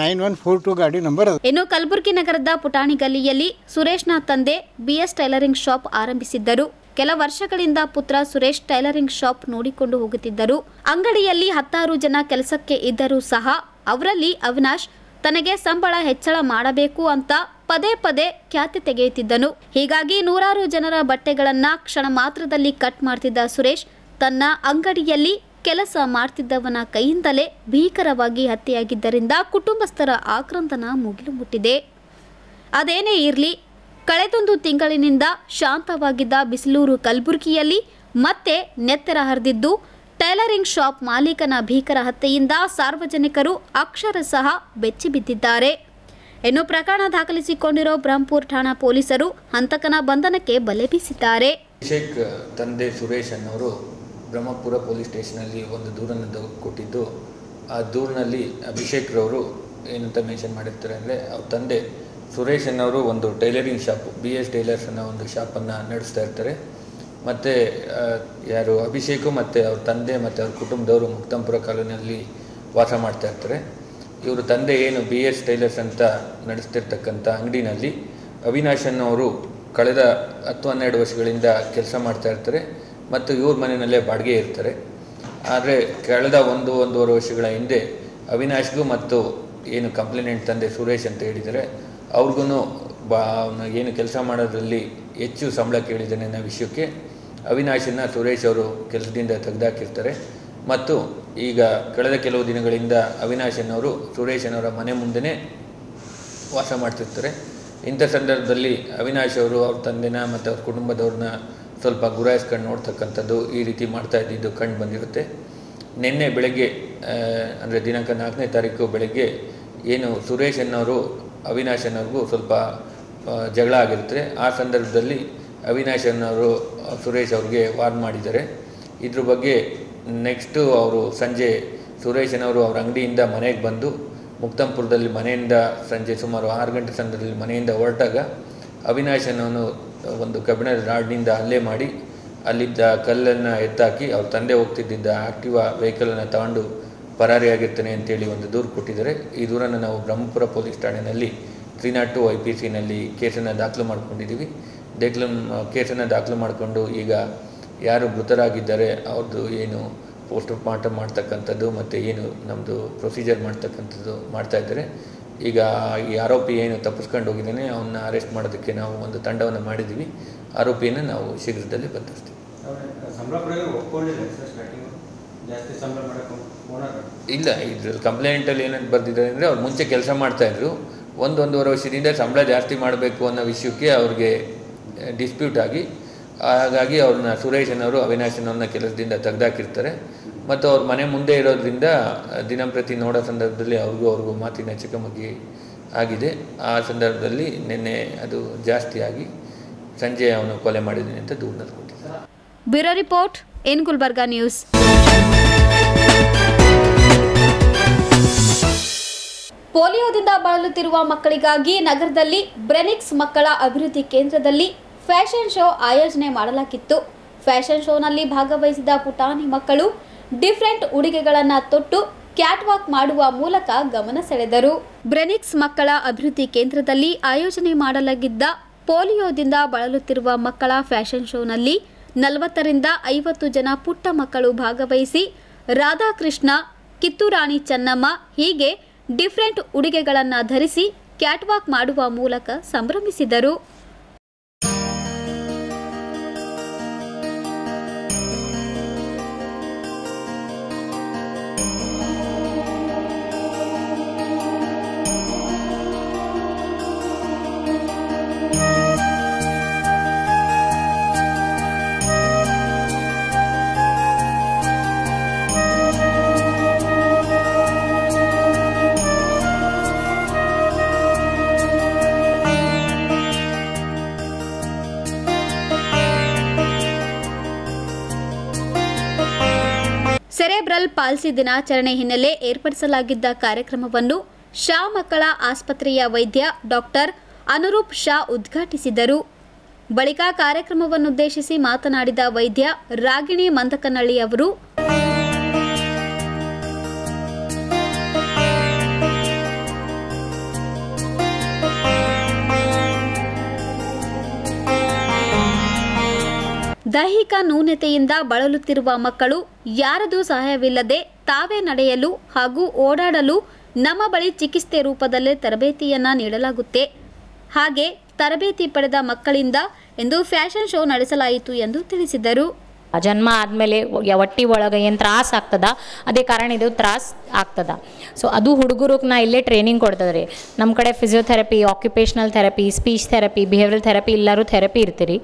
ನೈನ್ ಒನ್ ಗಾಡಿ ನಂಬರ್ ಇನ್ನು ಕಲಬುರಗಿ ನಗರದ ಪುಟಾಣಿ ಗಲ್ಲಿಯಲ್ಲಿ ಸುರೇಶ್ನ ತಂದೆ ಬಿಎಸ್ ಟೈಲರಿಂಗ್ ಶಾಪ್ ಆರಂಭಿಸಿದ್ದರು. ಕೆಲ ವರ್ಷಗಳಿಂದ ಪುತ್ರ ಸುರೇಶ್ ಟೈಲರಿಂಗ್ ಶಾಪ್ ನೋಡಿಕೊಂಡು ಹೋಗುತ್ತಿದ್ದರು. ಅಂಗಡಿಯಲ್ಲಿ ಹತ್ತಾರು ಜನ ಕೆಲಸಕ್ಕೆ ಇದ್ದರೂ ಸಹ ಅವರಲ್ಲಿ ಅವಿನಾಶ್ ತನಗೆ ಸಂಬಳ ಹೆಚ್ಚಳ ಮಾಡಬೇಕು ಅಂತ ಪದೇ ಪದೇ ಖ್ಯಾತಿ ತೆಗೆಯುತ್ತಿದ್ದನು. ಹೀಗಾಗಿ ನೂರಾರು ಜನರ ಬಟ್ಟೆಗಳನ್ನ ಕ್ಷಣ ಮಾತ್ರದಲ್ಲಿ ಕಟ್ ಮಾಡ್ತಿದ್ದ ಸುರೇಶ್ ತನ್ನ ಅಂಗಡಿಯಲ್ಲಿ ಕೆಲಸ ಮಾಡ್ತಿದ್ದವನ ಕೈಯಿಂದಲೇ ಭೀಕರವಾಗಿ ಹತ್ಯೆಯಾಗಿದ್ದರಿಂದ ಕುಟುಂಬಸ್ಥರ ಆಕ್ರಂದನ ಮುಗಿಲು ಮುಟ್ಟಿದೆ. ಅದೇನೇ ಇರಲಿ, ಕಳೆದೊಂದು ತಿಂಗಳಿನಿಂದ ಶಾಂತವಾಗಿದ್ದ ಬಿಸಿಲೂರು ಕಲಬುರಗಿಯಲ್ಲಿ ಮತ್ತೆ ನೆತ್ತರ ಹರಿದಿದ್ದು, ಟೈಲರಿಂಗ್ ಶಾಪ್ ಮಾಲೀಕನ ಭೀಕರ ಹತ್ಯೆಯಿಂದ ಸಾರ್ವಜನಿಕರು ಅಕ್ಷರಶಃ ಬೆಚ್ಚಿಬಿದ್ದಿದ್ದಾರೆ ಇನ್ನು ಪ್ರಕರಣ ದಾಖಲಿಸಿಕೊಂಡಿರೋ ಬ್ರಹ್ಮಪುರ್ ಠಾಣಾ ಪೊಲೀಸರು ಹಂತಕನ ಬಂಧನಕ್ಕೆ ಬಲೆ ಬೀಸಿದ್ದಾರೆ. ಅಭಿಷೇಕ್ ತಂದೆ ಸುರೇಶ್ ಅನ್ನೋರು ಬ್ರಹ್ಮಪುರ ಪೊಲೀಸ್ ಸ್ಟೇಷನಲ್ಲಿ ಒಂದು ದೂರನ್ನು ಕೊಟ್ಟಿದ್ದು ಆ ದೂರಿನಲ್ಲಿ ಅಭಿಷೇಕ್ ರವರು ಏನಂತ ಮೆನ್ಷನ್ ಮಾಡಿರ್ತಾರೆ ಅಂದರೆ, ಅವ್ರ ತಂದೆ ಸುರೇಶ್ ಅನ್ನೋರು ಒಂದು tailoring shop B S tailors ಅನ್ನೋ ಒಂದು ಶಾಪನ್ನು ನಡೆಸ್ತಾ ಇರ್ತಾರೆ. ಮತ್ತು ಯಾರು ಅಭಿಷೇಕು ಮತ್ತು ಅವ್ರ ತಂದೆ ಮತ್ತು ಅವ್ರ ಕುಟುಂಬದವರು ಮುಕ್ತಂಪುರ ಕಾಲೋನಿಯಲ್ಲಿ ವಾಸ ಮಾಡ್ತಾ ಇರ್ತಾರೆ. ಇವರು ತಂದೆ ಏನು ಬಿ ಎಸ್ ಟೈಲರ್ಸ್ ಅಂತ ನಡೆಸ್ತಿರ್ತಕ್ಕಂಥ ಅಂಗಡಿನಲ್ಲಿ, ಅವಿನಾಶ್ ಅನ್ನೋರು ಕಳೆದ ಹತ್ತು ಹನ್ನೆರಡು ವರ್ಷಗಳಿಂದ ಕೆಲಸ ಮಾಡ್ತಾ ಇರ್ತಾರೆ. ಮತ್ತು ಇವ್ರ ಮನೆಯಲ್ಲೇ ಬಾಡಿಗೆ ಇರ್ತಾರೆ. ಆದರೆ ಕಳೆದ ಒಂದು, ಒಂದೂವರೆ ವರ್ಷಗಳ ಹಿಂದೆ ಅವಿನಾಶ್ಗೂ ಮತ್ತು ಏನು ಕಂಪ್ಲೇನೆಂಟ್ ತಂದೆ ಸುರೇಶ್ ಅಂತ ಹೇಳಿದರೆ ಅವ್ರಿಗೂ ಬಾ ಏನು ಕೆಲಸ ಮಾಡೋದ್ರಲ್ಲಿ ಹೆಚ್ಚು ಸಂಬಳ ಕೇಳಿದ್ದಾನೆ ಅನ್ನೋ ವಿಷಯಕ್ಕೆ ಅವಿನಾಶನ್ನು ಸುರೇಶ್ ಅವರು ಕೆಲಸದಿಂದ ತೆಗೆದಾಕಿರ್ತಾರೆ. ಮತ್ತು ಈಗ ಕಳೆದ ಕೆಲವು ದಿನಗಳಿಂದ ಅವಿನಾಶನವರು ಸುರೇಶನವರ ಮನೆ ಮುಂದೆನೇ ವಾಸ ಮಾಡ್ತಿರ್ತಾರೆ. ಇಂಥ ಸಂದರ್ಭದಲ್ಲಿ ಅವಿನಾಶ್ ಅವರು ಅವ್ರ ತಂದೆನ ಮತ್ತು ಅವ್ರ ಕುಟುಂಬದವ್ರನ್ನ ಸ್ವಲ್ಪ ಗುರಾಯಿಸ್ಕೊಂಡು ನೋಡ್ತಕ್ಕಂಥದ್ದು ಈ ರೀತಿ ಮಾಡ್ತಾ ಇದ್ದಿದ್ದು ಕಂಡು ಬಂದಿರುತ್ತೆ. ನಿನ್ನೆ ಬೆಳಗ್ಗೆ ಅಂದರೆ ದಿನಾಂಕ ನಾಲ್ಕನೇ ತಾರೀಕು ಬೆಳಗ್ಗೆ ಏನು ಸುರೇಶ್ ಅನ್ನೋರು, ಅವಿನಾಶ್ ಅನ್ನೋರಿಗೂ ಸ್ವಲ್ಪ ಜಗಳ ಆಗಿರುತ್ತೆ. ಆ ಸಂದರ್ಭದಲ್ಲಿ ಅವಿನಾಶ್ ಅನ್ನೋರು, ಸುರೇಶ್ ಅವ್ರಿಗೆ ವಾರ್ನ್ ಮಾಡಿದ್ದಾರೆ. ಇದ್ರ ಬಗ್ಗೆ ನೆಕ್ಸ್ಟು ಅವರು ಸಂಜೆ ಸುರೇಶ್ ಅನ್ನೋರು ಅವ್ರ ಅಂಗಡಿಯಿಂದ ಮನೆಗೆ ಬಂದು, ಮುಕ್ತಂಪುರದಲ್ಲಿ ಮನೆಯಿಂದ ಸಂಜೆ ಸುಮಾರು ಆರು ಗಂಟೆ ಸಂದರ್ಭದಲ್ಲಿ ಮನೆಯಿಂದ ಹೊರಟಾಗ ಅವಿನಾಶ್ ಅನ್ನೋನು ಒಂದು ಕಬ್ಬಿಣದ ರಾಡ್ನಿಂದ ಹಲ್ಲೆ ಮಾಡಿ ಅಲ್ಲಿದ್ದ ಕಲ್ಲನ್ನು ಎತ್ತಾಕಿ ಅವ್ರ ತಂದೆ ಹೋಗ್ತಿದ್ದ ಆಕ್ಟಿವಾ ವೆಹಿಕಲನ್ನು ತಗೊಂಡು ಪರಾರಿಯಾಗಿರ್ತಾನೆ ಅಂತೇಳಿ ಒಂದು ದೂರು ಕೊಟ್ಟಿದ್ದಾರೆ. ಈ ದೂರನ್ನು ನಾವು ಬ್ರಹ್ಮಪುರ ಪೊಲೀಸ್ ಠಾಣೆಯಲ್ಲಿ three naught two I P ಸಿನಲ್ಲಿ ಕೇಸನ್ನು ದಾಖಲು ಮಾಡ್ಕೊಂಡಿದ್ದೀವಿ. ದಾಖಲು ಕೇಸನ್ನು ದಾಖಲು ಮಾಡಿಕೊಂಡು ಈಗ ಯಾರು ಮೃತರಾಗಿದ್ದಾರೆ ಅವ್ರದ್ದು ಏನು ಪೋಸ್ಟ್ ಮಾರ್ಟಮ್ ಮಾಡ್ತಕ್ಕಂಥದ್ದು ಮತ್ತು ಏನು ನಮ್ಮದು ಪ್ರೊಸೀಜರ್ ಮಾಡ್ತಕ್ಕಂಥದ್ದು ಮಾಡ್ತಾ ಇದ್ದಾರೆ. ಈಗ ಈ ಆರೋಪಿ ಏನು ತಪ್ಪಿಸ್ಕೊಂಡು ಹೋಗಿದ್ದಾನೆ ಅವನ್ನ ಅರೆಸ್ಟ್ ಮಾಡೋದಕ್ಕೆ ನಾವು ಒಂದು ತಂಡವನ್ನು ಮಾಡಿದ್ದೀವಿ. ಆರೋಪಿಯನ್ನು ನಾವು ಶೀಘ್ರದಲ್ಲಿ ಬಂಧಿಸ್ತೀವಿ ಇಲ್ಲ ಇದ್ರಲ್ಲಿ ಕಂಪ್ಲೇಂಟಲ್ಲಿ ಏನಂತ ಬರ್ದಿದ್ದಾರೆ ಅಂದರೆ ಅವ್ರು ಮುಂಚೆ ಕೆಲಸ ಮಾಡ್ತಾಯಿದ್ರು ಒಂದೊಂದೂವರೆ ವರ್ಷದಿಂದ ಸಂಬಳ ಜಾಸ್ತಿ ಮಾಡಬೇಕು ಅನ್ನೋ ವಿಷಯಕ್ಕೆ ಅವ್ರಿಗೆ ಡಿಸ್ಪ್ಯೂಟ್ ಆಗಿ. ಹಾಗಾಗಿ ಅವ್ರನ್ನ ಸುರೇಶನವರು ಅವಿನಾಶನವ್ರನ್ನ ಕೆಲಸದಿಂದ ತೆಗೆದಾಕಿರ್ತಾರೆ. ಮತ್ತು ಅವ್ರ ಮನೆ ಮುಂದೆ ಇರೋದ್ರಿಂದ ದಿನಂಪ್ರತಿ ನೋಡೋ ಸಂದರ್ಭದಲ್ಲಿ ಅವ್ರಿಗೂ ಅವ್ರಿಗೂ ಮಾತಿನ ಚಿಕ್ಕಮಗ್ಗಿ ಆಗಿದೆ. ಆ ಸಂದರ್ಭದಲ್ಲಿ ನಿನ್ನೆ ಅದು ಜಾಸ್ತಿಯಾಗಿ ಸಂಜೆ ಅವನು ಕೊಲೆ ಮಾಡಿದ್ದೀನಿ ಅಂತ ದೂರಿನಲ್ಲಿ bureau report in Gulbarga news. ಪೋಲಿಯೋದಿಂದ ಬಳಲುತ್ತಿರುವ ಮಕ್ಕಳಿಗಾಗಿ ನಗರದಲ್ಲಿ ಬ್ರೆನಿಕ್ಸ್ ಮಕ್ಕಳ ಅಭಿವೃದ್ಧಿ ಕೇಂದ್ರದಲ್ಲಿ ಫ್ಯಾಷನ್ ಶೋ ಆಯೋಜನೆ ಮಾಡಲಾಗಿತ್ತು. ಫ್ಯಾಷನ್ ಶೋನಲ್ಲಿ ಭಾಗವಹಿಸಿದ ಪುಟಾಣಿ ಮಕ್ಕಳು ಡಿಫ್ರೆಂಟ್ ಉಡುಗೆಗಳನ್ನು ತೊಟ್ಟು ಕ್ಯಾಟ್ವಾಕ್ ಮಾಡುವ ಮೂಲಕ ಗಮನ ಸೆಳೆದರು. ಬ್ರೆನಿಕ್ಸ್ ಮಕ್ಕಳ ಅಭಿವೃದ್ಧಿ ಕೇಂದ್ರದಲ್ಲಿ ಆಯೋಜನೆ ಮಾಡಲಾಗಿದ್ದ ಪೋಲಿಯೋದಿಂದ ಬಳಲುತ್ತಿರುವ ಮಕ್ಕಳ ಫ್ಯಾಷನ್ ಶೋನಲ್ಲಿ ನಲವತ್ತರಿಂದ ಐವತ್ತು ಜನ ಪುಟ್ಟ ಮಕ್ಕಳು ಭಾಗವಹಿಸಿ ರಾಧಾಕೃಷ್ಣ, ಕಿತ್ತೂರಾಣಿ ಚೆನ್ನಮ್ಮ ಹೀಗೆ ಡಿಫ್ರೆಂಟ್ ಉಡುಗೆಗಳನ್ನು ಧರಿಸಿ ಕ್ಯಾಟ್ವಾಕ್ ಮಾಡುವ ಮೂಲಕ ಸಂಭ್ರಮಿಸಿದರು. ಸೆರೆಬ್ರಲ್ ಪಾಲ್ಸಿ ದಿನಾಚರಣೆ ಹಿನ್ನೆಲೆ ಏರ್ಪಡಿಸಲಾಗಿದ್ದ ಕಾರ್ಯಕ್ರಮವನ್ನು ಶಾ ಮಕ್ಕಳ ಆಸ್ಪತ್ರೆಯ ವೈದ್ಯ ಡಾಕ್ಟರ್ ಅನುರೂಪ್ ಶಾ ಉದ್ಘಾಟಿಸಿದರು. ಬಳಿಕ ಕಾರ್ಯಕ್ರಮವನ್ನುದ್ದೇಶಿಸಿ ಮಾತನಾಡಿದ ವೈದ್ಯ ರಾಗಿಣಿ ಮಂದಕನಳ್ಳಿ ಅವರು ದೈಹಿಕ ನ್ಯೂನತೆಯಿಂದ ಬಳಲುತ್ತಿರುವ ಮಕ್ಕಳು ಯಾರದೂ ಸಹಾಯವಿಲ್ಲದೆ ತಾವೇ ನಡೆಯಲು ಹಾಗೂ ಓಡಾಡಲು ನಮ್ಮ ಬಳಿ ಚಿಕಿತ್ಸೆ ರೂಪದಲ್ಲೇ ತರಬೇತಿಯನ್ನು ನೀಡಲಾಗುತ್ತೆ. ಹಾಗೆ ತರಬೇತಿ ಪಡೆದ ಮಕ್ಕಳಿಂದ ಎಂದು ಫ್ಯಾಷನ್ ಶೋ ನಡೆಸಲಾಯಿತು ಎಂದು ತಿಳಿಸಿದರು. ಜನ್ಮ ಆದಮೇಲೆ ಒಟ್ಟಿ ಒಳಗೆ ಏನು ತ್ರಾಸ ಆಗ್ತದ? ಅದೇ ಕಾರಣ ಇದು ತ್ರಾಸ ಆಗ್ತದ. ಸೊ ಅದು ಹುಡುಗರಿಗೆ ನಾ ಇಲ್ಲೇ ಟ್ರೈನಿಂಗ್ ಕೊಡ್ತದೆ ರೀ ನಮ್ಮ ಕಡೆ physiotherapy occupational therapy speech therapy behaviour therapy ಎಲ್ಲರೂ ಥೆರಪಿ ಇರ್ತೀರಿ.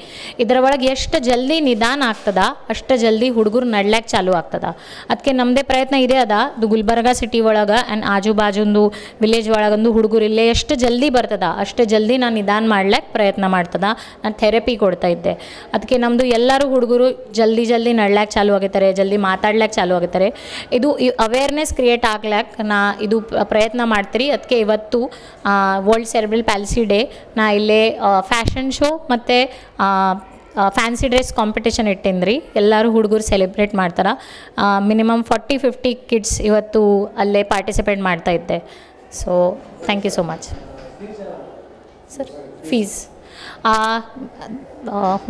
ಇದರ ಒಳಗೆ ಎಷ್ಟು ಜಲ್ದಿ ನಿಧಾನ ಆಗ್ತದ, ಅಷ್ಟು ಜಲ್ದಿ ಹುಡುಗರು ನಡ್ಲಾಕ್ ಚಾಲು ಆಗ್ತದ. ಅದಕ್ಕೆ ನಮ್ಮದೇ ಪ್ರಯತ್ನ ಇದೇ ಅದ. ಇದು ಗುಲ್ಬರ್ಗ ಸಿಟಿ ಒಳಗೆ ಆ್ಯಂಡ್ ಆಜು ಬಾಜುಂದು ವಿಲೇಜ್ ಒಳಗಂದು ಹುಡುಗರು ಇಲ್ಲೇ ಎಷ್ಟು ಜಲ್ದಿ ಬರ್ತದ, ಅಷ್ಟು ಜಲ್ದಿ ನಾನು ನಿಧಾನ ಮಾಡ್ಲಾಕ್ ಪ್ರಯತ್ನ ಮಾಡ್ತದ. ನಾನು ಥೆರಪಿ ಕೊಡ್ತಾ ಇದ್ದೆ. ಅದಕ್ಕೆ ನಮ್ಮದು ಎಲ್ಲರೂ ಹುಡುಗರು ಜಲ್ದಿ ಜಲ್ದಿ ನಡ್ಲಾಕ್ ಚಾಲು ಆಗಿರ್ತಾರೆ ಜಲ್ದಿ ಮಾತಾಡ್ಲಿಕ್ಕೆ ಚಾಲು ಆಗಿರ್ತಾರೆ ಇದು ಅವೇರ್ನೆಸ್ ಕ್ರಿಯೇಟ್ ಆಗ್ಲಾಕ್ ನಾ ಇದು ಪ್ರಯತ್ನ ಮಾಡ್ತೀರಿ. ಅದಕ್ಕೆ ಇವತ್ತು ವರ್ಲ್ಡ್ ಸೆರೆಬ್ರಲ್ ಪ್ಯಾಲ್ಸಿ ಡೇ ನಾ ಇಲ್ಲೇ ಫ್ಯಾಷನ್ ಶೋ ಮತ್ತು ಫ್ಯಾನ್ಸಿ ಡ್ರೆಸ್ ಕಾಂಪಿಟೇಷನ್ ಇಟ್ಟಿನ್ರಿ ಎಲ್ಲರೂ ಹುಡುಗರು ಸೆಲೆಬ್ರೇಟ್ ಮಾಡ್ತಾರೆ. ಮಿನಿಮಮ್ ಫಾರ್ಟಿ ಫಿಫ್ಟಿ ಕಿಡ್ಸ್ ಇವತ್ತು ಅಲ್ಲೇ ಪಾರ್ಟಿಸಿಪೇಟ್ ಮಾಡ್ತಾ ಇದ್ದೆ. So thank you so much sir fees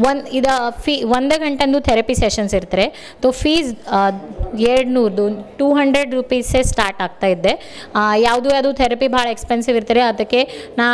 ಒಂದು ಇದು ಫೀ, ಒಂದೇ ಗಂಟೆಂದು ಥೆರಪಿ ಸೆಷನ್ಸ್ ಇರ್ತಾರೆ. ತೊ ಫೀಸ್ ಎರಡು ನೂರದು ಟೂ ಹಂಡ್ರೆಡ್ ರುಪೀಸೇ ಸ್ಟಾರ್ಟ್ ಆಗ್ತಾ ಇದ್ದೆ. ಯಾವುದು ಯಾವುದು ಥೆರಪಿ ಭಾಳ ಎಕ್ಸ್ಪೆನ್ಸಿವ್ ಇರ್ತಾರೆ, ಅದಕ್ಕೆ ನಾ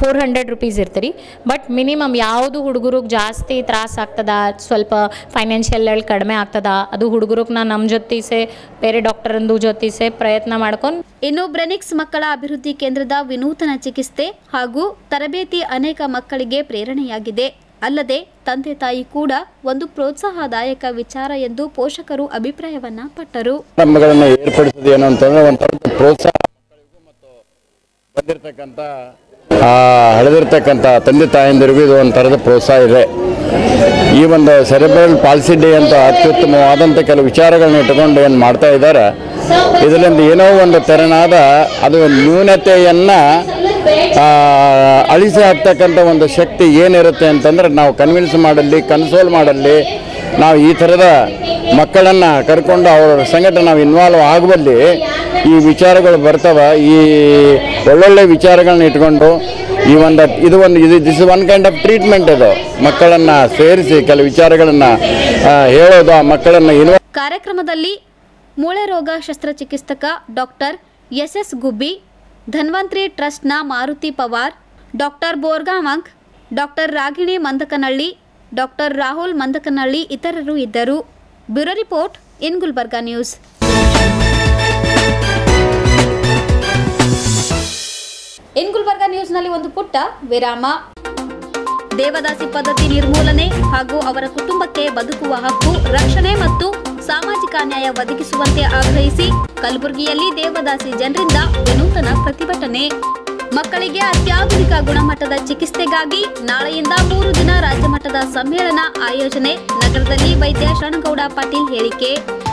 ಫೋರ್ ಹಂಡ್ರೆಡ್ ರುಪೀಸ್ ಇರ್ತೀರಿ. ಬಟ್ ಮಿನಿಮಮ್ ಯಾವುದು ಹುಡುಗರಿಗೆ ಜಾಸ್ತಿ ತ್ರಾಸ ಆಗ್ತದ, ಸ್ವಲ್ಪ ಫೈನಾನ್ಷಿಯಲ್ ಕಡಿಮೆ ಆಗ್ತದ, ಅದು ಹುಡುಗರಿಗೆ ನಾ ನಮ್ಮ ಜೊತೆಸೆ ಬೇರೆ ಡಾಕ್ಟರಂದು ಜೊತೆಸೆ ಪ್ರಯತ್ನ ಮಾಡ್ಕೊಂಡು ಇನ್ನು ಬ್ರೆನಿಕ್ಸ್ ಮಕ್ಕಳ ಅಭಿವೃದ್ಧಿ ಕೇಂದ್ರದ ವಿನೂತನ ಚಿಕಿತ್ಸೆ ಹಾಗೂ ತರಬೇತಿ ಅನೇಕ ಮಕ್ಕಳಿಗೆ ಪ್ರೇರಣೆಯಾಗಿದೆ. ಅಲ್ಲದೆ ತಂದೆ ತಾಯಿ ಕೂಡ ಒಂದು ಪ್ರೋತ್ಸಾಹದಾಯಕ ವಿಚಾರ ಎಂದು ಪೋಷಕರು ಅಭಿಪ್ರಾಯವನ್ನ ಪಟ್ಟರು. ನಮ್ಮಗಳನ್ನು ಏರ್ಪಡಿಸೋದು ಏನು ಅಂತಂದ್ರೆ ಒಂದು ಪ್ರೋತ್ಸಾಹ ಬಂದಿರತಕ್ಕಂಥ ಹಳೆದಿರ್ತಕ್ಕಂಥ ತಂದೆ ತಾಯಂದಿರಿಗೂ ಇದು ಒಂಥರದ ಪ್ರೋತ್ಸಾಹ ಇದೆ. ಈ ಒಂದು ಸೆರೆಬ್ರಲ್ ಪಾಲಿಸಿ ಡೇ ಅಂತ ಅತ್ಯುತ್ತಮವಾದಂಥ ಕೆಲವು ವಿಚಾರಗಳನ್ನ ಇಟ್ಟುಕೊಂಡು ಏನು ಮಾಡ್ತಾ ಇದ್ದಾರೆ. ಇದರಿಂದ ಏನೋ ಒಂದು ತೆರನಾದ ಅದು ನ್ಯೂನತೆಯನ್ನು ಅಳಿಸಿ ಹಾಕ್ತಕ್ಕಂಥ ಒಂದು ಶಕ್ತಿ ಏನಿರುತ್ತೆ ಅಂತಂದ್ರೆ ನಾವು ಕನ್ವಿನ್ಸ್ ಮಾಡಲ್ಲಿ ಕನ್ಸೋಲ್ ಮಾಡಲ್ಲಿ, ನಾವು ಈ ಥರದ ಮಕ್ಕಳನ್ನು ಕರ್ಕೊಂಡು ಅವರ ಸಂಗಟ ನಾವು ಇನ್ವಾಲ್ವ್ ಆಗುವಲ್ಲಿ ಈ ವಿಚಾರಗಳು ಬರ್ತವೆ. ಈ ಒಳ್ಳೊಳ್ಳೆ ವಿಚಾರಗಳನ್ನ ಇಟ್ಕೊಂಡು ಈ ಒಂದು ಇದು ಒಂದು ಇದು this one kind of treatment ಇದು. ಮಕ್ಕಳನ್ನು ಸೇರಿಸಿ ಕೆಲವು ವಿಚಾರಗಳನ್ನು ಹೇಳೋದು ಆ ಮಕ್ಕಳನ್ನು ಕಾರ್ಯಕ್ರಮದಲ್ಲಿ ಮೂಳೆ ರೋಗ ಶಸ್ತ್ರಚಿಕಿತ್ಸಕ doctor S S Gubbi Dhanvantri ಟ್ರಸ್ಟ್ನ Maruti Pawar, doctor Borgamank doctor Ragini Mandakanalli, doctor Rahul Mandakanalli ಇತರರು ಇದ್ದರು. Bureau report in Gulbarga news. In Gulbarga ನ್ಯೂಸ್ನಲ್ಲಿ ಒಂದು ಪುಟ್ಟ ವಿರಾಮ. ದೇವದಾಸಿ ಪದ್ಧತಿ ನಿರ್ಮೂಲನೆ ಹಾಗೂ ಅವರ ಕುಟುಂಬಕ್ಕೆ ಬದುಕುವ ಹಕ್ಕು, ರಕ್ಷಣೆ ಮತ್ತು ಸಾಮಾಜಿಕ ನ್ಯಾಯ ಒದಗಿಸುವಂತೆ ಆಗ್ರಹಿಸಿ ಕಲಬುರಗಿಯಲ್ಲಿ ದೇವದಾಸಿ ಜನರಿಂದ ವಿನೂತನ ಪ್ರತಿಭಟನೆ. ಮಕ್ಕಳಿಗೆ ಅತ್ಯಾಧುನಿಕ ಗುಣಮಟ್ಟದ ಚಿಕಿತ್ಸೆಗಾಗಿ ನಾಳೆಯಿಂದ ಮೂರು ದಿನ ರಾಜ್ಯಮಟ್ಟದ ಸಮ್ಮೇಳನ ಆಯೋಜನೆ. ನಗರದಲ್ಲಿ ವೈದ್ಯ ಶರಣಗೌಡ ಪಾಟೀಲ್ ಹೇಳಿಕೆ.